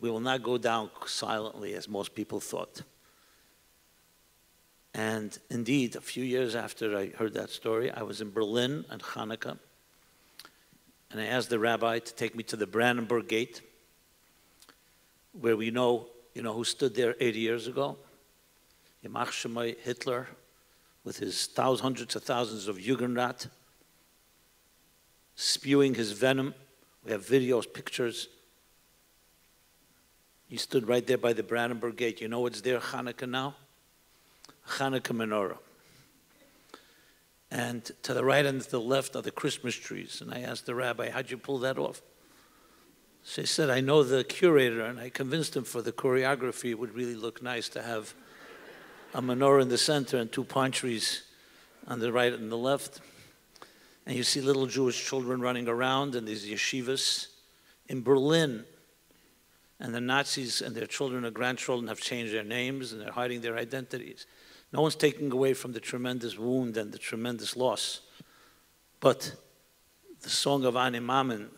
We will not go down silently as most people thought. And indeed, a few years after I heard that story, I was in Berlin at Hanukkah and I asked the rabbi to take me to the Brandenburg Gate, where we know, you know, who stood there 80 years ago? Yamach Shemai Hitler, with his thousands, hundreds of thousands of Jugendrat, spewing his venom. We have videos, pictures. He stood right there by the Brandenburg Gate. You know what's there, Hanukkah now? Hanukkah menorah. And to the right and to the left are the Christmas trees. And I asked the rabbi, How'd you pull that off? So he said, I know the curator, and I convinced him for the choreography it would really look nice to have a menorah in the center and two pine trees on the right and the left. And you see little Jewish children running around in these yeshivas in Berlin. And the Nazis and their children or grandchildren have changed their names and they're hiding their identities. No one's taking away from the tremendous wound and the tremendous loss. But the song of Ani Mamin,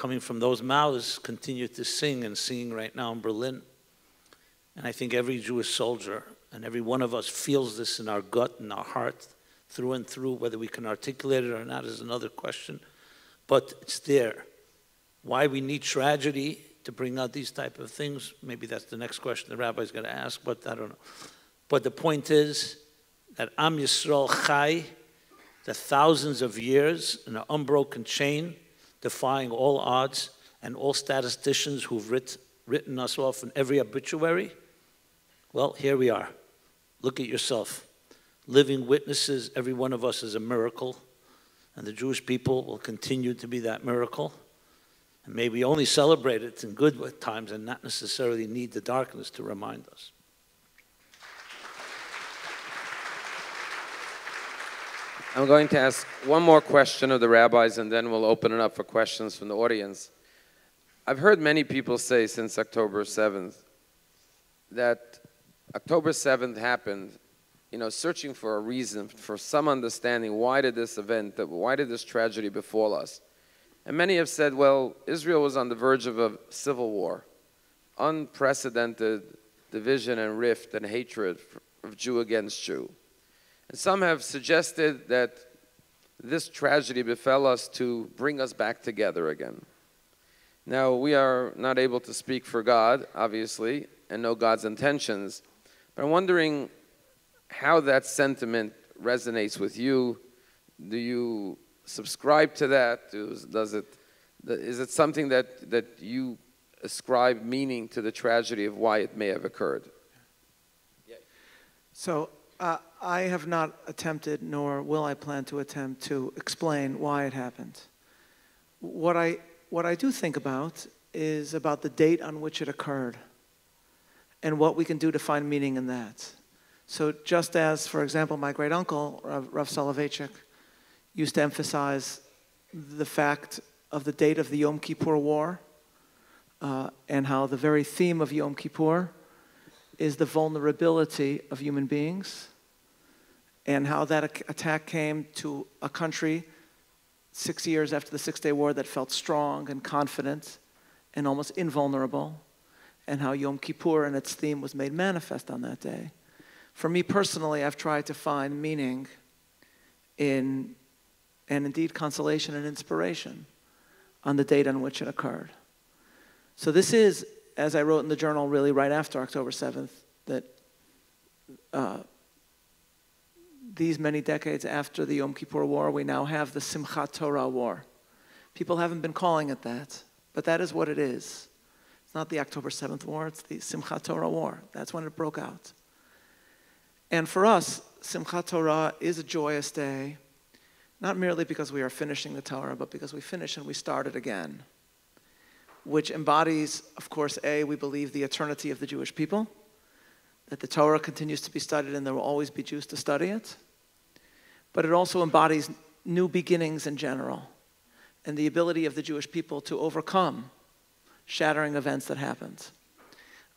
coming from those mouths, continue to sing and singing right now in Berlin. And I think every Jewish soldier and every one of us feels this in our gut and our heart through and through. Whether we can articulate it or not is another question. But it's there. Why we need tragedy to bring out these type of things, maybe that's the next question the rabbi's going to ask, but I don't know. But the point is that Am Yisrael Chai, the thousands of years in an unbroken chain, defying all odds and all statisticians who've writ, written us off in every obituary. Well, here we are. Look at yourself. Living witnesses, every one of us is a miracle, and the Jewish people will continue to be that miracle. And may we only celebrate it in good times and not necessarily need the darkness to remind us. I'm going to ask one more question of the rabbis and then we'll open it up for questions from the audience. I've heard many people say since October 7th that October 7th happened, you know, searching for a reason, for some understanding why did this event, why did this tragedy befall us? And many have said, well, Israel was on the verge of a civil war, unprecedented division and rift and hatred of Jew against Jew. And some have suggested that this tragedy befell us to bring us back together again. Now, we are not able to speak for God, obviously, and know God's intentions, but I'm wondering how that sentiment resonates with you. Do you subscribe to that? Does it, is it something that, that you ascribe meaning to the tragedy of why it may have occurred? So uh, I have not attempted, nor will I plan to attempt, to explain why it happened. What I, what I do think about is about the date on which it occurred and what we can do to find meaning in that. So just as, for example, my great uncle, Rav, Soloveitchik, used to emphasize the fact of the date of the Yom Kippur War uh, and how the very theme of Yom Kippur is the vulnerability of human beings and how that attack came to a country six years after the Six Day War that felt strong and confident and almost invulnerable, and how Yom Kippur and its theme was made manifest on that day. For me personally, I've tried to find meaning in, and indeed consolation and inspiration on the date on which it occurred. So this is, as I wrote in the journal really right after October 7th, that uh, these many decades after the Yom Kippur War, we now have the Simchat Torah War. People haven't been calling it that, but that is what it is. It's not the October 7th War, it's the Simchat Torah War. That's when it broke out. And for us, Simchat Torah is a joyous day, not merely because we are finishing the Torah, but because we finish and we start it again, which embodies, of course, A, we believe the eternity of the Jewish people that the Torah continues to be studied and there will always be Jews to study it. But it also embodies new beginnings in general and the ability of the Jewish people to overcome shattering events that happened.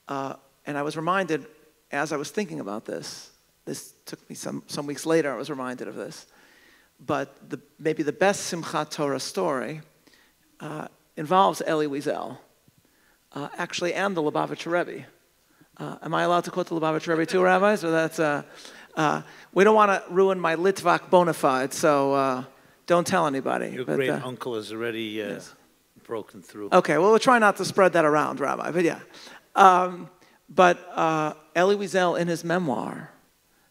Uh, and I was reminded, as I was thinking about this, this took me some, some weeks later, I was reminded of this. But the, maybe the best Simchat Torah story uh, involves Elie Wiesel, uh, actually, and the Lubavitcher Rebbe. Uh, am I allowed to quote the Lubavitch Rebbe too, rabbis? Or that's, uh, uh, we don't want to ruin my Litvak bona fide, so uh, don't tell anybody. Your but, great uh, uncle has already uh, yes. broken through. Okay, well, we'll try not to spread that around, Rabbi, but yeah. Um, but uh, Elie Wiesel, in his memoir,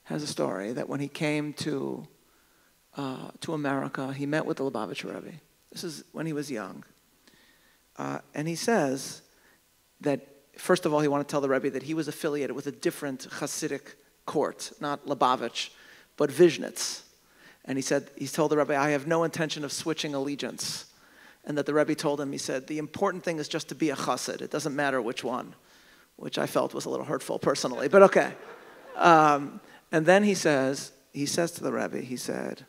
has a story that when he came to, to America, he met with the Lubavitch Rebbe. This is when he was young. and he says that first of all, he wanted to tell the Rebbe that he was affiliated with a different Hasidic court, not Lubavitch, but Vizhnitz. And he said, he told the Rebbe, I have no intention of switching allegiance. And that the Rebbe told him, he said, the important thing is just to be a chassid. It doesn't matter which one, which I felt was a little hurtful personally, but okay. Um, and then he says, he says to the Rebbe, he said,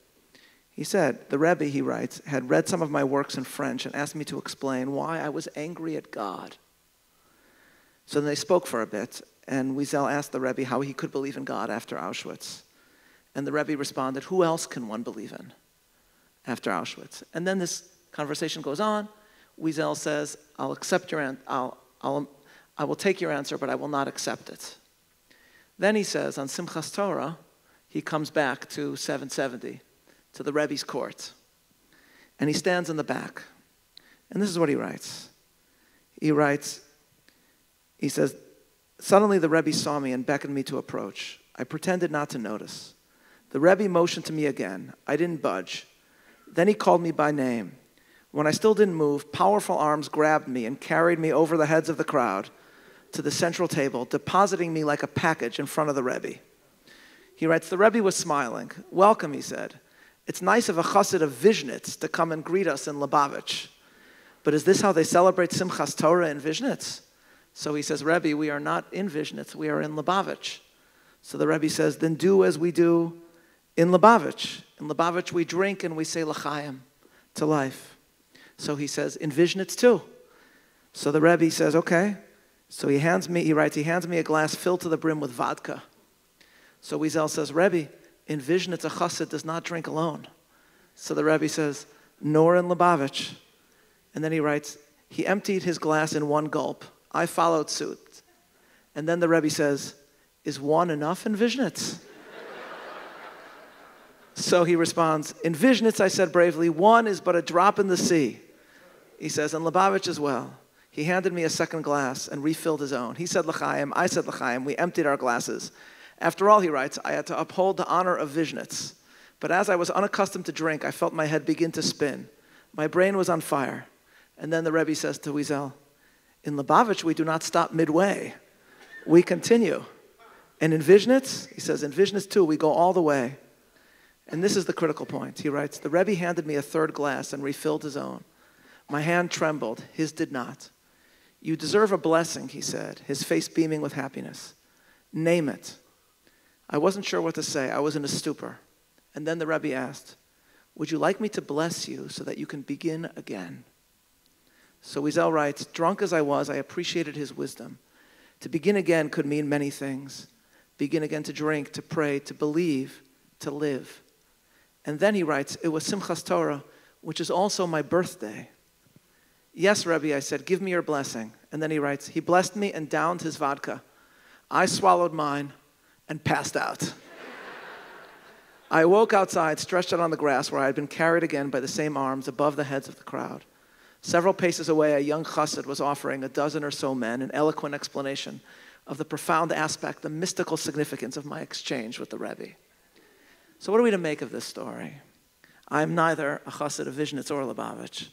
he said, the Rebbe, he writes, had read some of my works in French and asked me to explain why I was angry at God. So then they spoke for a bit, and Wiesel asked the Rebbe how he could believe in God after Auschwitz. And the Rebbe responded, Who else can one believe in after Auschwitz? And then this conversation goes on. Wiesel says, I'll accept your answer, I'll, I'll, I will take your answer, but I will not accept it. Then he says, on Simchas Torah, he comes back to 770, to the Rebbe's court. And he stands in the back. And this is what he writes. He writes, he says, Suddenly the Rebbe saw me and beckoned me to approach. I pretended not to notice. The Rebbe motioned to me again. I didn't budge. Then he called me by name. When I still didn't move, powerful arms grabbed me and carried me over the heads of the crowd to the central table, depositing me like a package in front of the Rebbe. He writes, The Rebbe was smiling. Welcome, he said. It's nice of a chassid of Vishnitz to come and greet us in Lubavitch. But is this how they celebrate Simchas Torah in Vishnitz? So he says, Rebbe, we are not in Vishnitz, we are in Lubavitch. So the Rebbe says, then do as we do in Lubavitch. In Lubavitch, we drink and we say L'chaim, to life. So he says, in Vishnitz too. So the Rebbe says, okay. So he hands me, he writes, he hands me a glass filled to the brim with vodka. So Wiesel says, Rebbe, in Vishnitz, a chassid does not drink alone. So the Rebbe says, nor in Lubavitch. And then he writes, he emptied his glass in one gulp. I followed suit. And then the Rebbe says, Is one enough in Vishnitz? so he responds, In Vishnitz, I said bravely, one is but a drop in the sea. He says, and Lubavitch as well. He handed me a second glass and refilled his own. He said L'chaim, I said L'chaim. We emptied our glasses. After all, he writes, I had to uphold the honor of Vishnitz. But as I was unaccustomed to drink, I felt my head begin to spin. My brain was on fire. And then the Rebbe says to Wiesel, in Lubavitch, we do not stop midway. We continue. And in Vishnitz, he says, in Vishnitz too, we go all the way. And this is the critical point. He writes, the Rebbe handed me a third glass and refilled his own. My hand trembled, his did not. You deserve a blessing, he said, his face beaming with happiness. Name it. I wasn't sure what to say. I was in a stupor. And then the Rebbe asked, Would you like me to bless you so that you can begin again? So Wiesel writes, drunk as I was, I appreciated his wisdom. To begin again could mean many things. Begin again to drink, to pray, to believe, to live. And then he writes, it was Simchas Torah, which is also my birthday. Yes, Rebbe, I said, give me your blessing. And then he writes, he blessed me and downed his vodka. I swallowed mine and passed out. I awoke outside, stretched out on the grass where I had been carried again by the same arms above the heads of the crowd. Several paces away, a young chassid was offering a dozen or so men an eloquent explanation of the profound aspect, the mystical significance of my exchange with the Rebbe. So, what are we to make of this story? I'm neither a chassid of Vishnitz or Lubavitch,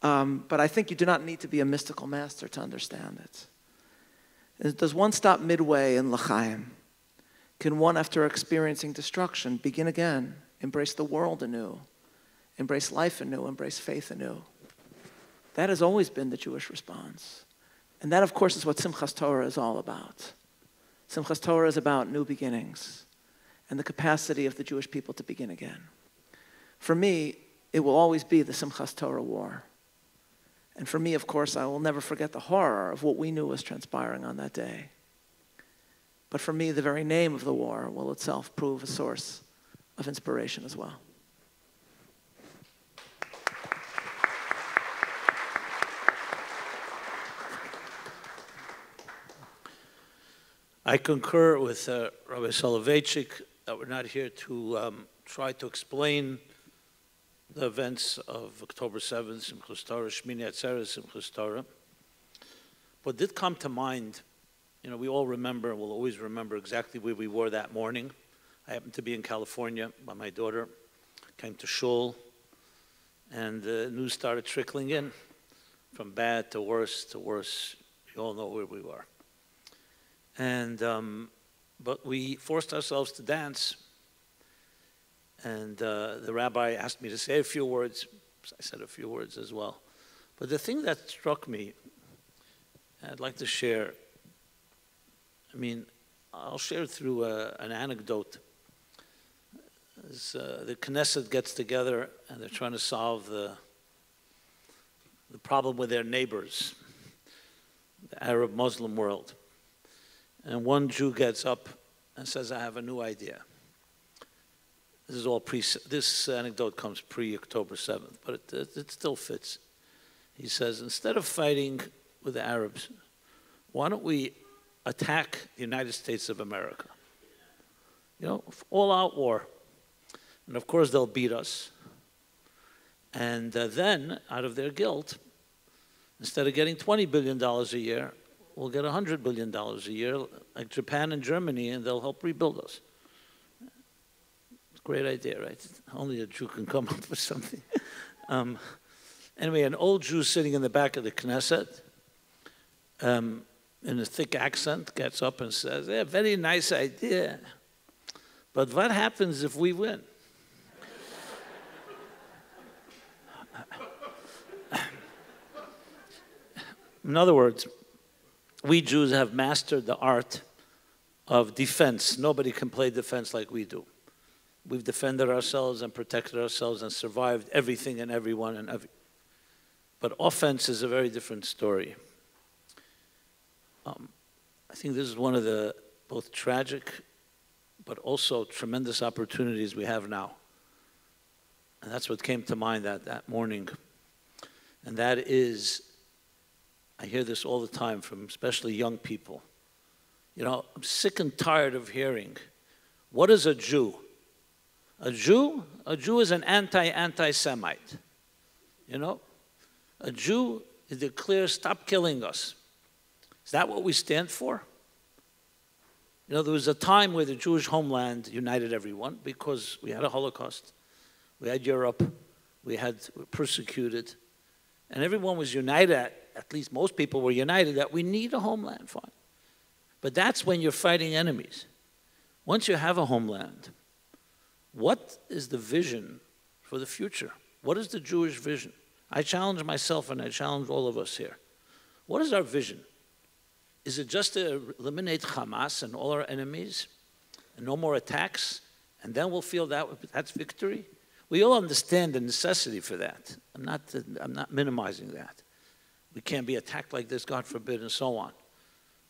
um, but I think you do not need to be a mystical master to understand it. Does one stop midway in L'chaim? Can one, after experiencing destruction, begin again, embrace the world anew, embrace life anew, embrace faith anew? That has always been the Jewish response. And that, of course, is what Simchas Torah is all about. Simchas Torah is about new beginnings and the capacity of the Jewish people to begin again. For me, it will always be the Simchas Torah war. And for me, of course, I will never forget the horror of what we knew was transpiring on that day. But for me, the very name of the war will itself prove a source of inspiration as well. I concur with uh, Rabbi Soloveichik that we're not here to um, try to explain the events of October 7th, Simchas Torah, Shmini Atzeres, Simchas Torah. What did come to mind, you know, we all remember, we'll always remember exactly where we were that morning. I happened to be in California by my daughter, came to shul, and the news started trickling in from bad to worse to worse. You all know where we were. And, um, but we forced ourselves to dance. And uh, the rabbi asked me to say a few words. I said a few words as well. But the thing that struck me, I'd like to share, I mean, I'll share through a, uh, an anecdote. As, uh, the Knesset gets together and they're trying to solve the, the problem with their neighbors, the Arab Muslim world. And one Jew gets up and says, I have a new idea. This is all pre, this anecdote comes pre October 7th, but it, it, it still fits. He says, instead of fighting with the Arabs, why don't we attack the United States of America? You know, all out war. And of course, they'll beat us. And uh, then, out of their guilt, instead of getting $20 billion a year, we'll get $100 billion a year, like Japan and Germany, and they'll help rebuild us. Great idea, right? Only a Jew can come up with something. um, anyway, an old Jew sitting in the back of the Knesset, um, in a thick accent, gets up and says, Yeah, very nice idea. But what happens if we win? In other words, we Jews have mastered the art of defense. Nobody can play defense like we do. We've defended ourselves and protected ourselves and survived everything and everyone and every. But offense is a very different story. Um, I think this is one of the both tragic but also tremendous opportunities we have now. And that's what came to mind that, that morning. And that is, I hear this all the time from especially young people. You know, I'm sick and tired of hearing, what is a Jew? A Jew? A Jew is an anti anti Semite. You know? A Jew declares, stop killing us. Is that what we stand for? You know, there was a time where the Jewish homeland united everyone because we had a Holocaust, we had Europe, we had persecuted, and everyone was united, at least most people were united, that we need a homeland, fine. But that's when you're fighting enemies. Once you have a homeland, what is the vision for the future? What is the Jewish vision? I challenge myself and I challenge all of us here. What is our vision? Is it just to eliminate Hamas and all our enemies and no more attacks? And then we'll feel that that's victory? We all understand the necessity for that. I'm not, I'm not minimizing that. We can't be attacked like this, God forbid, and so on.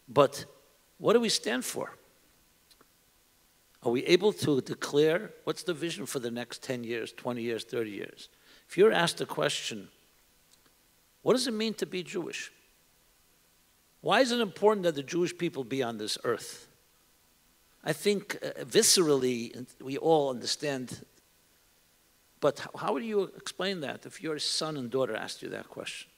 But what do we stand for? Are we able to declare what's the vision for the next 10 years, 20 years, 30 years? If you're asked the question, what does it mean to be Jewish? Why is it important that the Jewish people be on this earth? I think uh, viscerally we all understand, but how do you explain that if your son and daughter asked you that question?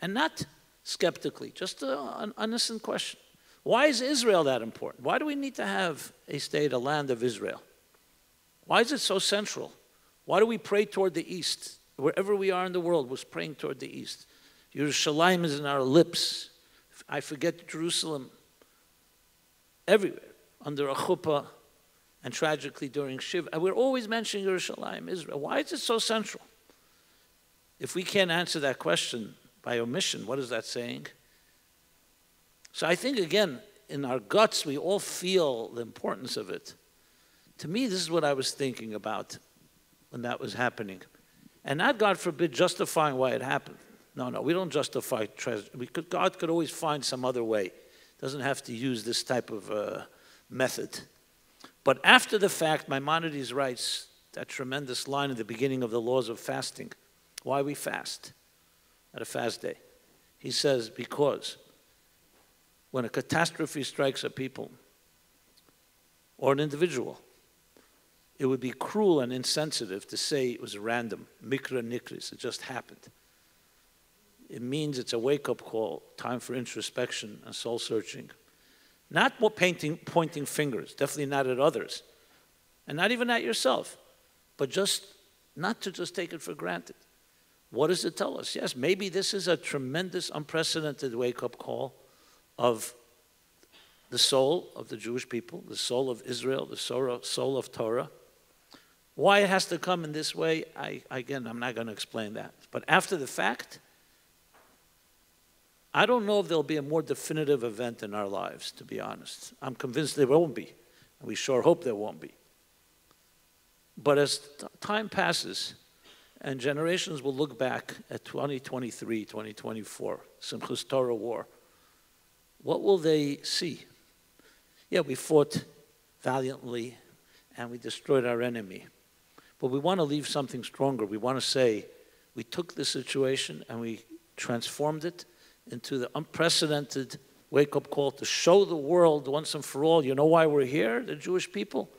And not skeptically, just an innocent question. Why is Israel that important? Why do we need to have a state, a land of Israel? Why is it so central? Why do we pray toward the east? Wherever we are in the world, we're praying toward the east. Yerushalayim is in our lips. I forget Jerusalem everywhere under a chuppah and tragically during Shiva. We're always mentioning Yerushalayim, Israel. Why is it so central? If we can't answer that question by omission, what is that saying? So I think, again, in our guts, we all feel the importance of it. To me, this is what I was thinking about when that was happening. And not, God forbid, justifying why it happened. No, no, we don't justify treasure. Could, God could always find some other way. Doesn't have to use this type of uh, method. But after the fact, Maimonides writes that tremendous line at the beginning of the laws of fasting. Why we fast at a fast day? He says, because when a catastrophe strikes a people or an individual, it would be cruel and insensitive to say it was a random, mikra nikris, it just happened. It means it's a wake up call, time for introspection and soul searching. Not painting, pointing fingers, definitely not at others, and not even at yourself, but just not to just take it for granted. What does it tell us? Yes, maybe this is a tremendous, unprecedented wake up call of the soul of the Jewish people, the soul of Israel, the soul of Torah. Why it has to come in this way, I, again, I'm not going to explain that. But after the fact, I don't know if there'll be a more definitive event in our lives, to be honest. I'm convinced there won't be. And we sure hope there won't be. But as time passes, and generations will look back at 2023, 2024, Simchas Torah War, what will they see? Yeah, we fought valiantly and we destroyed our enemy. But we want to leave something stronger. We want to say, we took the situation and we transformed it into the unprecedented wake up call to show the world once and for all you know why we're here, the Jewish people?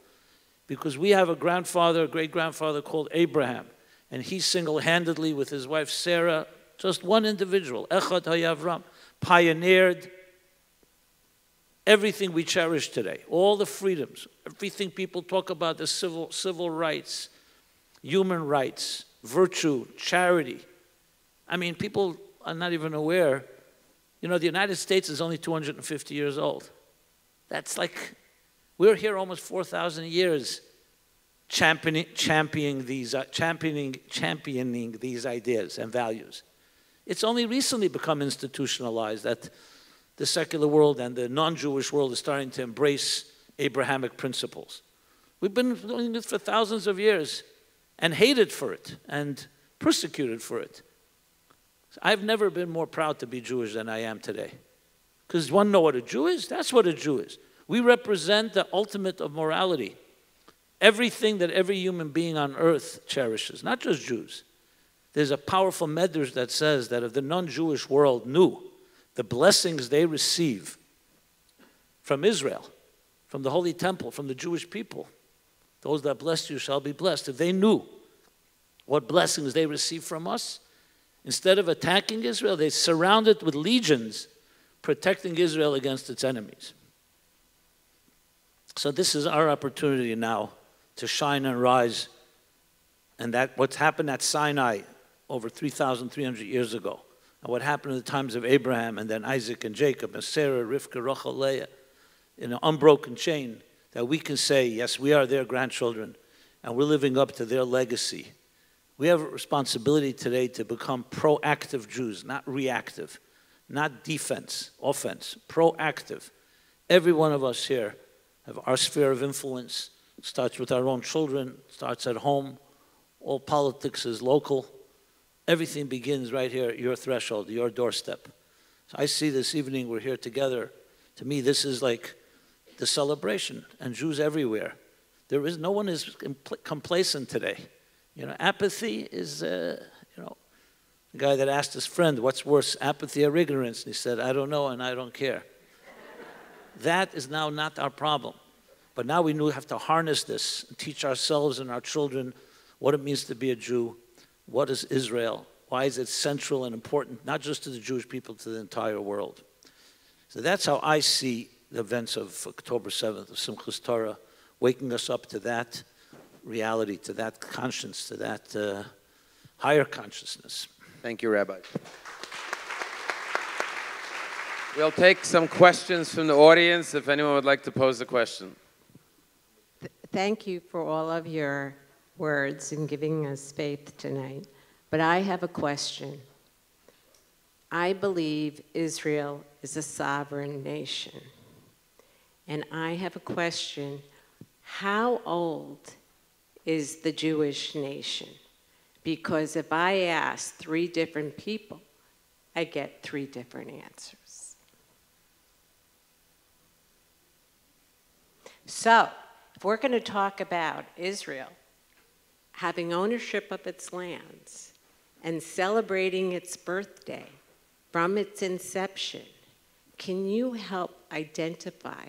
Because we have a grandfather, a great grandfather called Abraham, and he single handedly, with his wife Sarah, just one individual, Echad Hayavram, pioneered everything we cherish today, all the freedoms, everything people talk about the civil, civil rights, human rights, virtue, charity. I mean, people are not even aware. You know, the United States is only 250 years old. That's like, we're here almost 4,000 years championing, championing, these, uh, championing, championing these ideas and values. It's only recently become institutionalized that the secular world and the non Jewish world is starting to embrace Abrahamic principles. We've been doing this for thousands of years and hated for it and persecuted for it. I've never been more proud to be Jewish than I am today. Because one know what a Jew is? That's what a Jew is. We represent the ultimate of morality. Everything that every human being on earth cherishes, not just Jews. There's a powerful medrash that says that if the non-Jewish world knew the blessings they receive from Israel, from the Holy Temple, from the Jewish people, those that bless you shall be blessed. If they knew what blessings they receive from us, instead of attacking Israel, they surround it with legions protecting Israel against its enemies. So this is our opportunity now to shine and rise. And that what's happened at Sinai over 3,300 years ago, and what happened in the times of Abraham and then Isaac and Jacob and Sarah, Rivka, Rachel, Leah, in an unbroken chain, that we can say, yes, we are their grandchildren, and we're living up to their legacy. We have a responsibility today to become proactive Jews, not reactive, not defense, offense, proactive. Every one of us here have our sphere of influence. Starts with our own children, starts at home. All politics is local. Everything begins right here at your threshold, your doorstep. So I see this evening we're here together. To me, this is like the celebration, and Jews everywhere. There is no one is complacent today. You know, apathy is, uh, you know, the guy that asked his friend, "What's worse, apathy or ignorance?" And he said, "I don't know, and I don't care." that is now not our problem. But now we have to harness this and teach ourselves and our children what it means to be a Jew, what is Israel, why is it central and important, not just to the Jewish people, to the entire world. So that's how I see the events of October 7th, of Simchas Torah, waking us up to that reality, to that conscience, to that uh, higher consciousness. Thank you, Rabbi. We'll take some questions from the audience if anyone would like to pose a question. Thank you for all of your words and giving us faith tonight. But I have a question. I believe Israel is a sovereign nation. And I have a question How old is the Jewish nation? Because if I ask three different people, I get three different answers. So, if we're going to talk about Israel having ownership of its lands and celebrating its birthday from its inception, can you help identify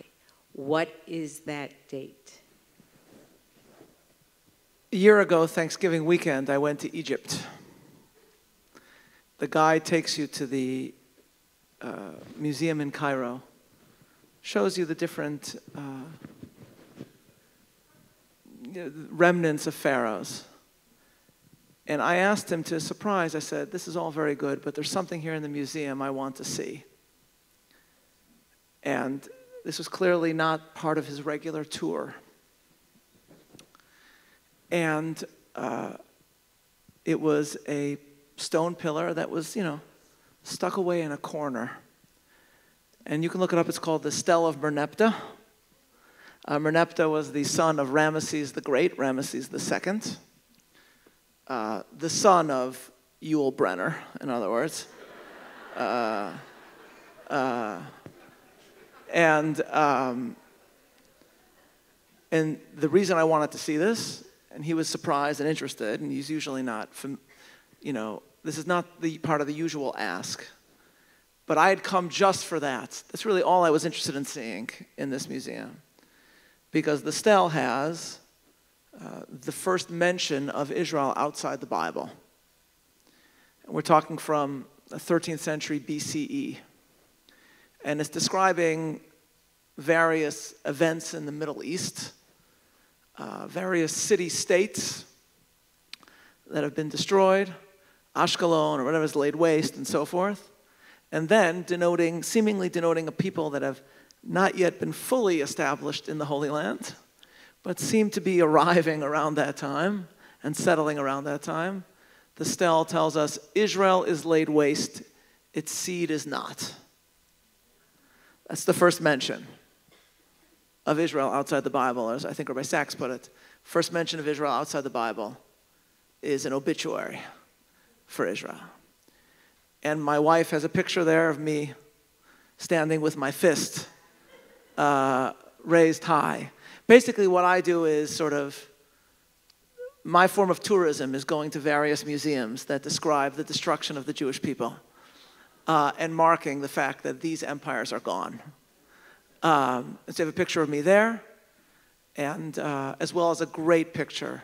what is that date? A year ago, Thanksgiving weekend, I went to Egypt. The guide takes you to the uh, museum in Cairo, shows you the different uh, remnants of pharaohs. And I asked him to surprise, I said, This is all very good, but there's something here in the museum I want to see. And this was clearly not part of his regular tour. And uh, it was a stone pillar that was, you know, stuck away in a corner. And you can look it up, it's called the Stele of Merneptah. Uh, Merneptah was the son of Ramesses the Great, Ramesses II, uh, the son of Yul Brynner, in other words. Uh, uh and, um, and the reason I wanted to see this, and he was surprised and interested, and he's usually not, from, you know, this is not the part of the usual ask. But I had come just for that. That's really all I was interested in seeing in this museum. Because the stele has uh, the first mention of Israel outside the Bible. And we're talking from the 13th century BCE and it's describing various events in the Middle East, uh, various city states that have been destroyed, Ashkelon or whatever is laid waste, and so forth. And then denoting, seemingly denoting a people that have not yet been fully established in the Holy Land, but seem to be arriving around that time and settling around that time. The stele tells us Israel is laid waste, its seed is not. That's the first mention of Israel outside the Bible, as I think Rabbi Sacks put it. First mention of Israel outside the Bible is an obituary for Israel. And my wife has a picture there of me standing with my fist uh, raised high. Basically, what I do is sort of my form of tourism is going to various museums that describe the destruction of the Jewish people uh, and marking the fact that these empires are gone. Um, so I have a picture of me there, and uh, as well as a great picture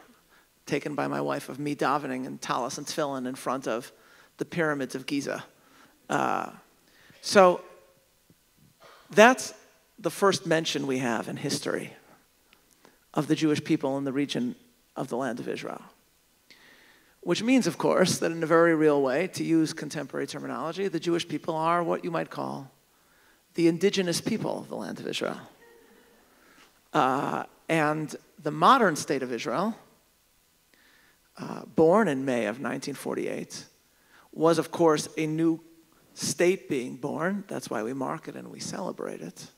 taken by my wife of me davening in talis and tefillin in front of the pyramids of Giza. Uh, so that's the first mention we have in history of the Jewish people in the region of the land of Israel. Which means, of course, that in a very real way, to use contemporary terminology, the Jewish people are what you might call the indigenous people of the land of Israel. Uh, and the modern state of Israel, uh, born in May of 1948, was, of course, a new state being born. That's why we mark it and we celebrate it.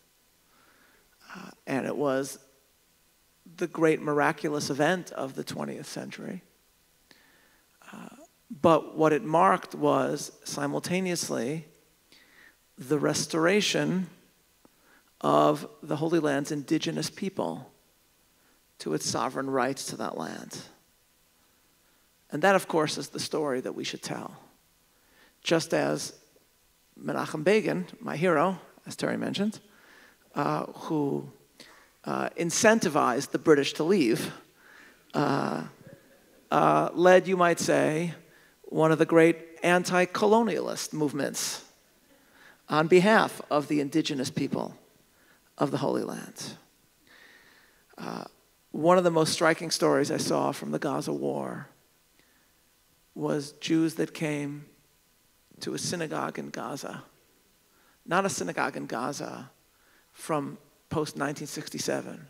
Uh, and it was the great miraculous event of the 20th century. Uh, but what it marked was simultaneously the restoration of the Holy Land's indigenous people to its sovereign rights to that land. And that, of course, is the story that we should tell. Just as Menachem Begin, my hero, as Terry mentioned, uh, who uh, incentivized the British to leave, uh, uh, led, you might say, one of the great anti colonialist movements on behalf of the indigenous people of the Holy Land. Uh, one of the most striking stories I saw from the Gaza War was Jews that came to a synagogue in Gaza. Not a synagogue in Gaza from post 1967,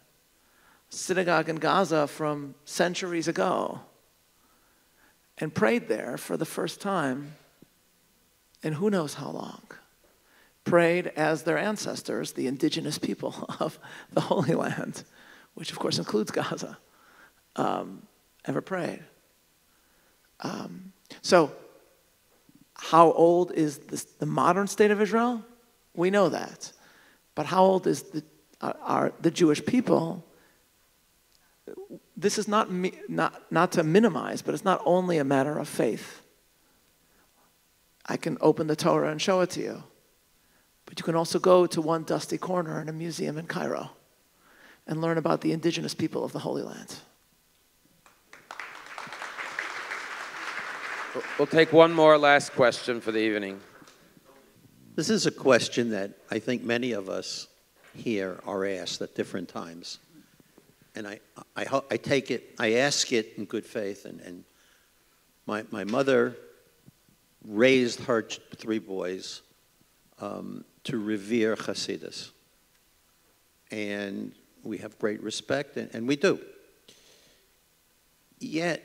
synagogue in Gaza from centuries ago, and prayed there for the first time in who knows how long. Prayed as their ancestors, the indigenous people of the Holy Land, which of course includes Gaza, um, ever prayed. Um, so, how old is this, the modern state of Israel? We know that. But how old is the, are the Jewish people? This is not, not, not to minimize, but it's not only a matter of faith. I can open the Torah and show it to you. But you can also go to one dusty corner in a museum in Cairo and learn about the indigenous people of the Holy Land. We'll take one more last question for the evening. This is a question that I think many of us here are asked at different times. And I, I, I take it, I ask it in good faith. And, and my, my mother raised her three boys um, to revere Hasidus. And we have great respect, and, and we do. Yet,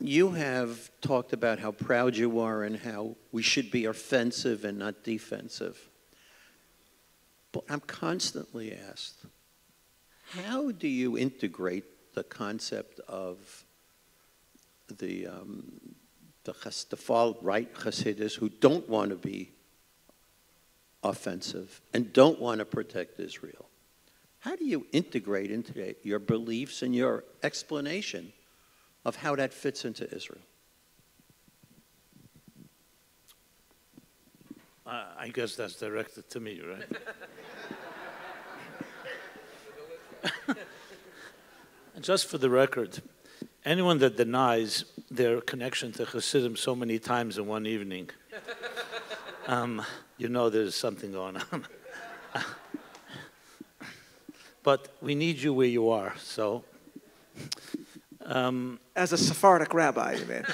you have talked about how proud you are and how we should be offensive and not defensive. But I'm constantly asked, how do you integrate the concept of the, um, the, far right Hasidus who don't want to be offensive and don't want to protect Israel? How do you integrate into your beliefs and your explanation of how that fits into Israel. Uh, I guess that's directed to me, right? just for the record, anyone that denies their connection to Hasidim so many times in one evening, um, you know there's something going on. but we need you where you are. So, um, As a Sephardic rabbi, you mean?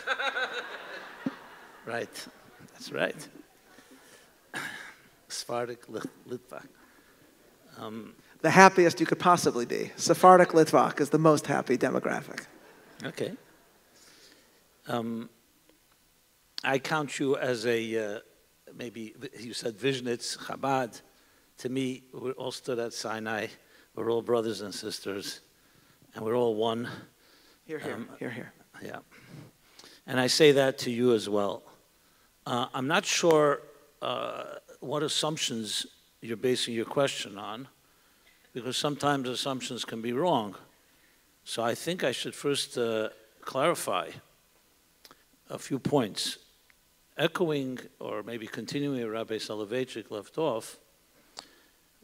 right, that's right. Sephardic Lit- Litvak. the happiest you could possibly be. Sephardic Litvak is the most happy demographic. Okay. Um, I count you as a, uh, maybe you said Vishnitz, Chabad. To me, we all stood at Sinai. We're all brothers and sisters, and we're all one. Here, here, Um, here, here. Yeah. And I say that to you as well. Uh, I'm not sure uh, what assumptions you're basing your question on, because sometimes assumptions can be wrong. So I think I should first uh, clarify a few points. Echoing or maybe continuing where Rabbi Soloveichik left off,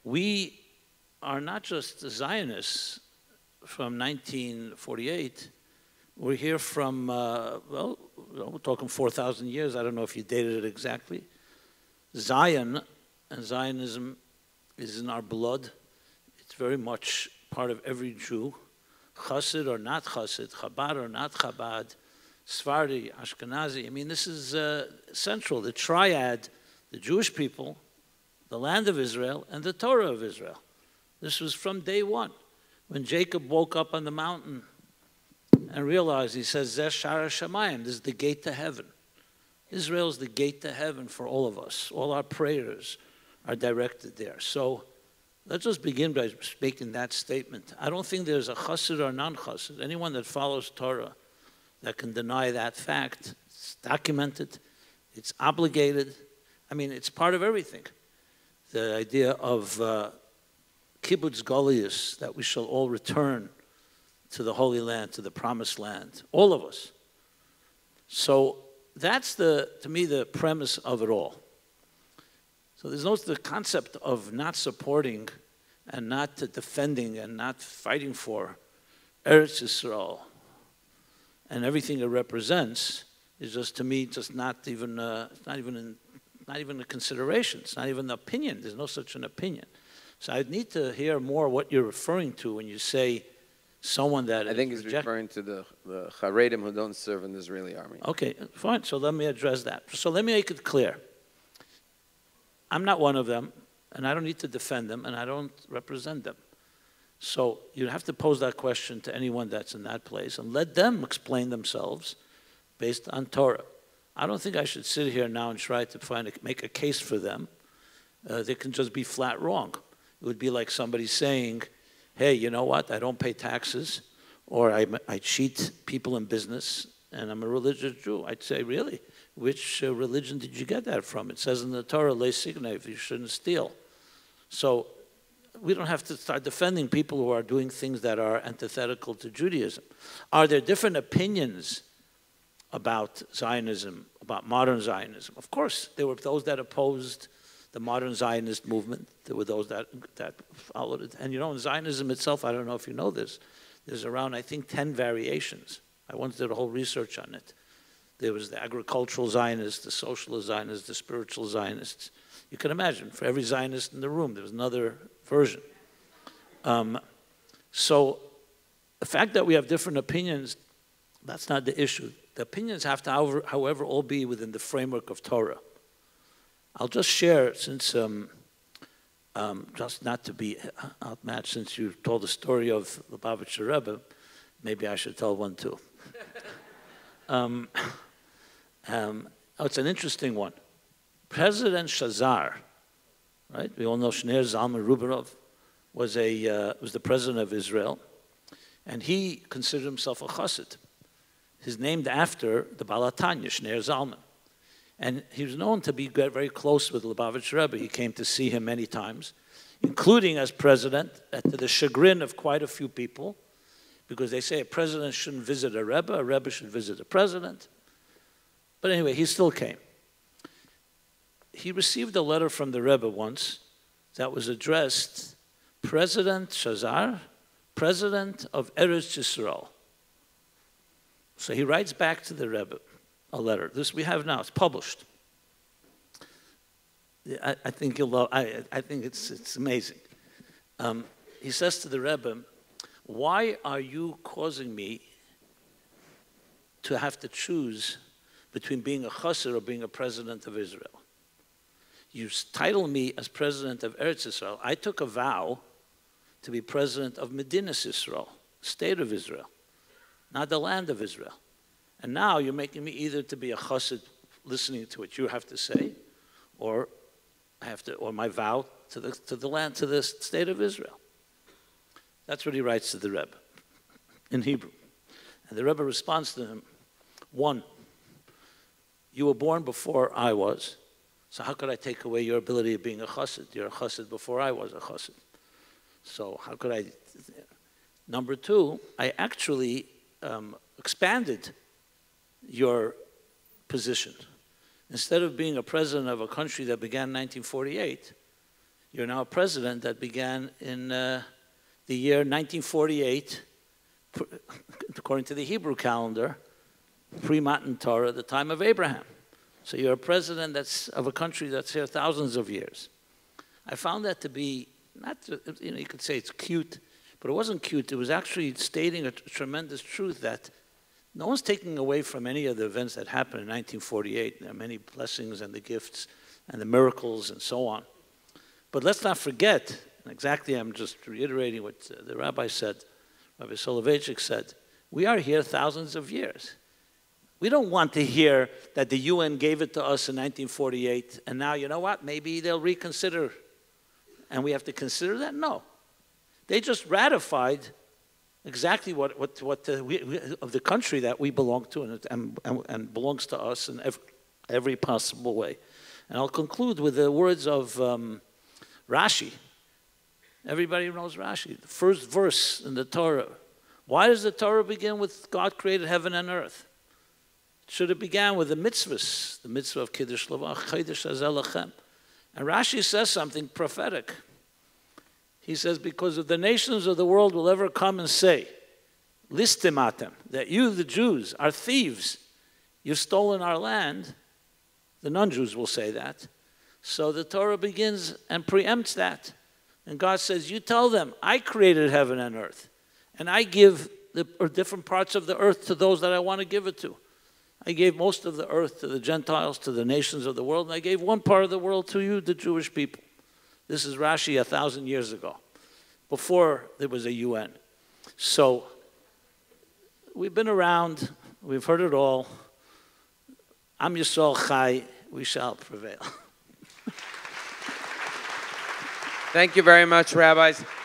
we are not just Zionists from 1948. We're here from, uh, well, we're talking 4,000 years. I don't know if you dated it exactly. Zion and Zionism is in our blood. It's very much part of every Jew. Chassid or not Chassid, Chabad or not Chabad, Sephardi, Ashkenazi. I mean, this is uh, central. The triad, the Jewish people, the land of Israel, and the Torah of Israel. This was from day one. When Jacob woke up on the mountain and realized, he says, Zeh Sha'ar HaShamayim, this is the gate to heaven. Israel is the gate to heaven for all of us. All our prayers are directed there. So let's just begin by making that statement. I don't think there's a chassid or non-chassid. Anyone that follows Torah that can deny that fact, it's documented, it's obligated. I mean, it's part of everything. The idea of uh, kibbutz galuyot, that we shall all return to the Holy Land, to the Promised Land, all of us. So that's the, to me, the premise of it all. So there's no the concept of not supporting and not defending and not fighting for Eretz Yisrael and everything it represents is just to me just not even uh, not even in, not even a consideration. It's not even an opinion. There's no such an opinion. So I'd need to hear more what you're referring to when you say someone that I think is he's reject- referring to the, the Haredim who don't serve in the Israeli army. Okay, fine. So let me address that. So let me make it clear. I'm not one of them, and I don't need to defend them, and I don't represent them. So you have to pose that question to anyone that's in that place and let them explain themselves based on Torah. I don't think I should sit here now and try to find a, make a case for them. Uh, they can just be flat wrong. It would be like somebody saying, hey, you know what? I don't pay taxes, or I, I cheat people in business, and I'm a religious Jew. I'd say, really? Which uh, religion did you get that from? It says in the Torah, le signev, you shouldn't steal. So we don't have to start defending people who are doing things that are antithetical to Judaism. Are there different opinions about Zionism, about modern Zionism? Of course, there were those that opposed the modern Zionist movement. There were those that, that followed it. And you know, in Zionism itself, I don't know if you know this, there's around, I think, 10 variations. I once did a whole research on it. There was the agricultural Zionists, the socialist Zionists, the spiritual Zionists. You can imagine, for every Zionist in the room, there was another version. Um, so the fact that we have different opinions, that's not the issue. The opinions have to, however, however all be within the framework of Torah. I'll just share, since um, um, just not to be outmatched, since you told the story of the Lubavitcher Rebbe, maybe I should tell one too. um, um, oh, it's an interesting one. President Shazar, right? We all know Shneur Zalman Rubashov was a uh, was the president of Israel, and he considered himself a chassid. He's named after the Baal HaTanya, Shneur Zalman. And he was known to be very close with Lubavitch Rebbe. He came to see him many times, including as president, to the chagrin of quite a few people, because they say a president shouldn't visit a Rebbe, a Rebbe should visit a president. But anyway, he still came. He received a letter from the Rebbe once that was addressed President Shazar, President of Eretz Yisrael. So he writes back to the Rebbe a letter. This we have now. It's published. I, I think you'll love. I, I think it's it's amazing. Um, he says to the Rebbe, why are you causing me to have to choose between being a chassid or being a president of Israel? You title me as president of Eretz Israel. I took a vow to be president of Medina Israel, state of Israel, not the land of Israel. And now you're making me either to be a chassid listening to what you have to say, or I have to, or my vow to the, to the land, to the state of Israel. That's what he writes to the Rebbe in Hebrew. And the Rebbe responds to him, one, you were born before I was, so how could I take away your ability of being a chassid? You're a chassid before I was a chassid. So how could I? Number two, I actually um, expanded your position. Instead of being a president of a country that began in 1948, you're now a president that began in uh, the year 1948, according to the Hebrew calendar, pre-Matan Torah, the time of Abraham. So you're a president that's of a country that's here thousands of years. I found that to be not, you know, you could say it's cute, but it wasn't cute. It was actually stating a tremendous truth that no one's taking away from any of the events that happened in 1948. There are many blessings and the gifts and the miracles and so on. But let's not forget, exactly, I'm just reiterating what uh, the rabbi said, Rabbi Soloveichik said, we are here thousands of years. We don't want to hear that the UN gave it to us in 1948, and now, you know what, maybe they'll reconsider, and we have to consider that? No. They just ratified exactly what, what, what the, we, we, of the country that we belong to and, and, and belongs to us in every, every, possible way. And I'll conclude with the words of um, Rashi. Everybody knows Rashi. The first verse in the Torah. Why does the Torah begin with God created heaven and earth? should it began with the mitzvahs, the mitzvah of Kiddush Lavach, Chaydish Azelachem. And Rashi says something prophetic. He says, because if the nations of the world will ever come and say, listim atem, that you, the Jews, are thieves, you've stolen our land, the non-Jews will say that. So the Torah begins and preempts that. And God says, you tell them, I created heaven and earth, and I give the different parts of the earth to those that I want to give it to. I gave most of the earth to the Gentiles, to the nations of the world, and I gave one part of the world to you, the Jewish people. This is Rashi a thousand years ago, before there was a UN. So we've been around, we've heard it all. Am Yisrael Chai, we shall prevail. Thank you very much, rabbis.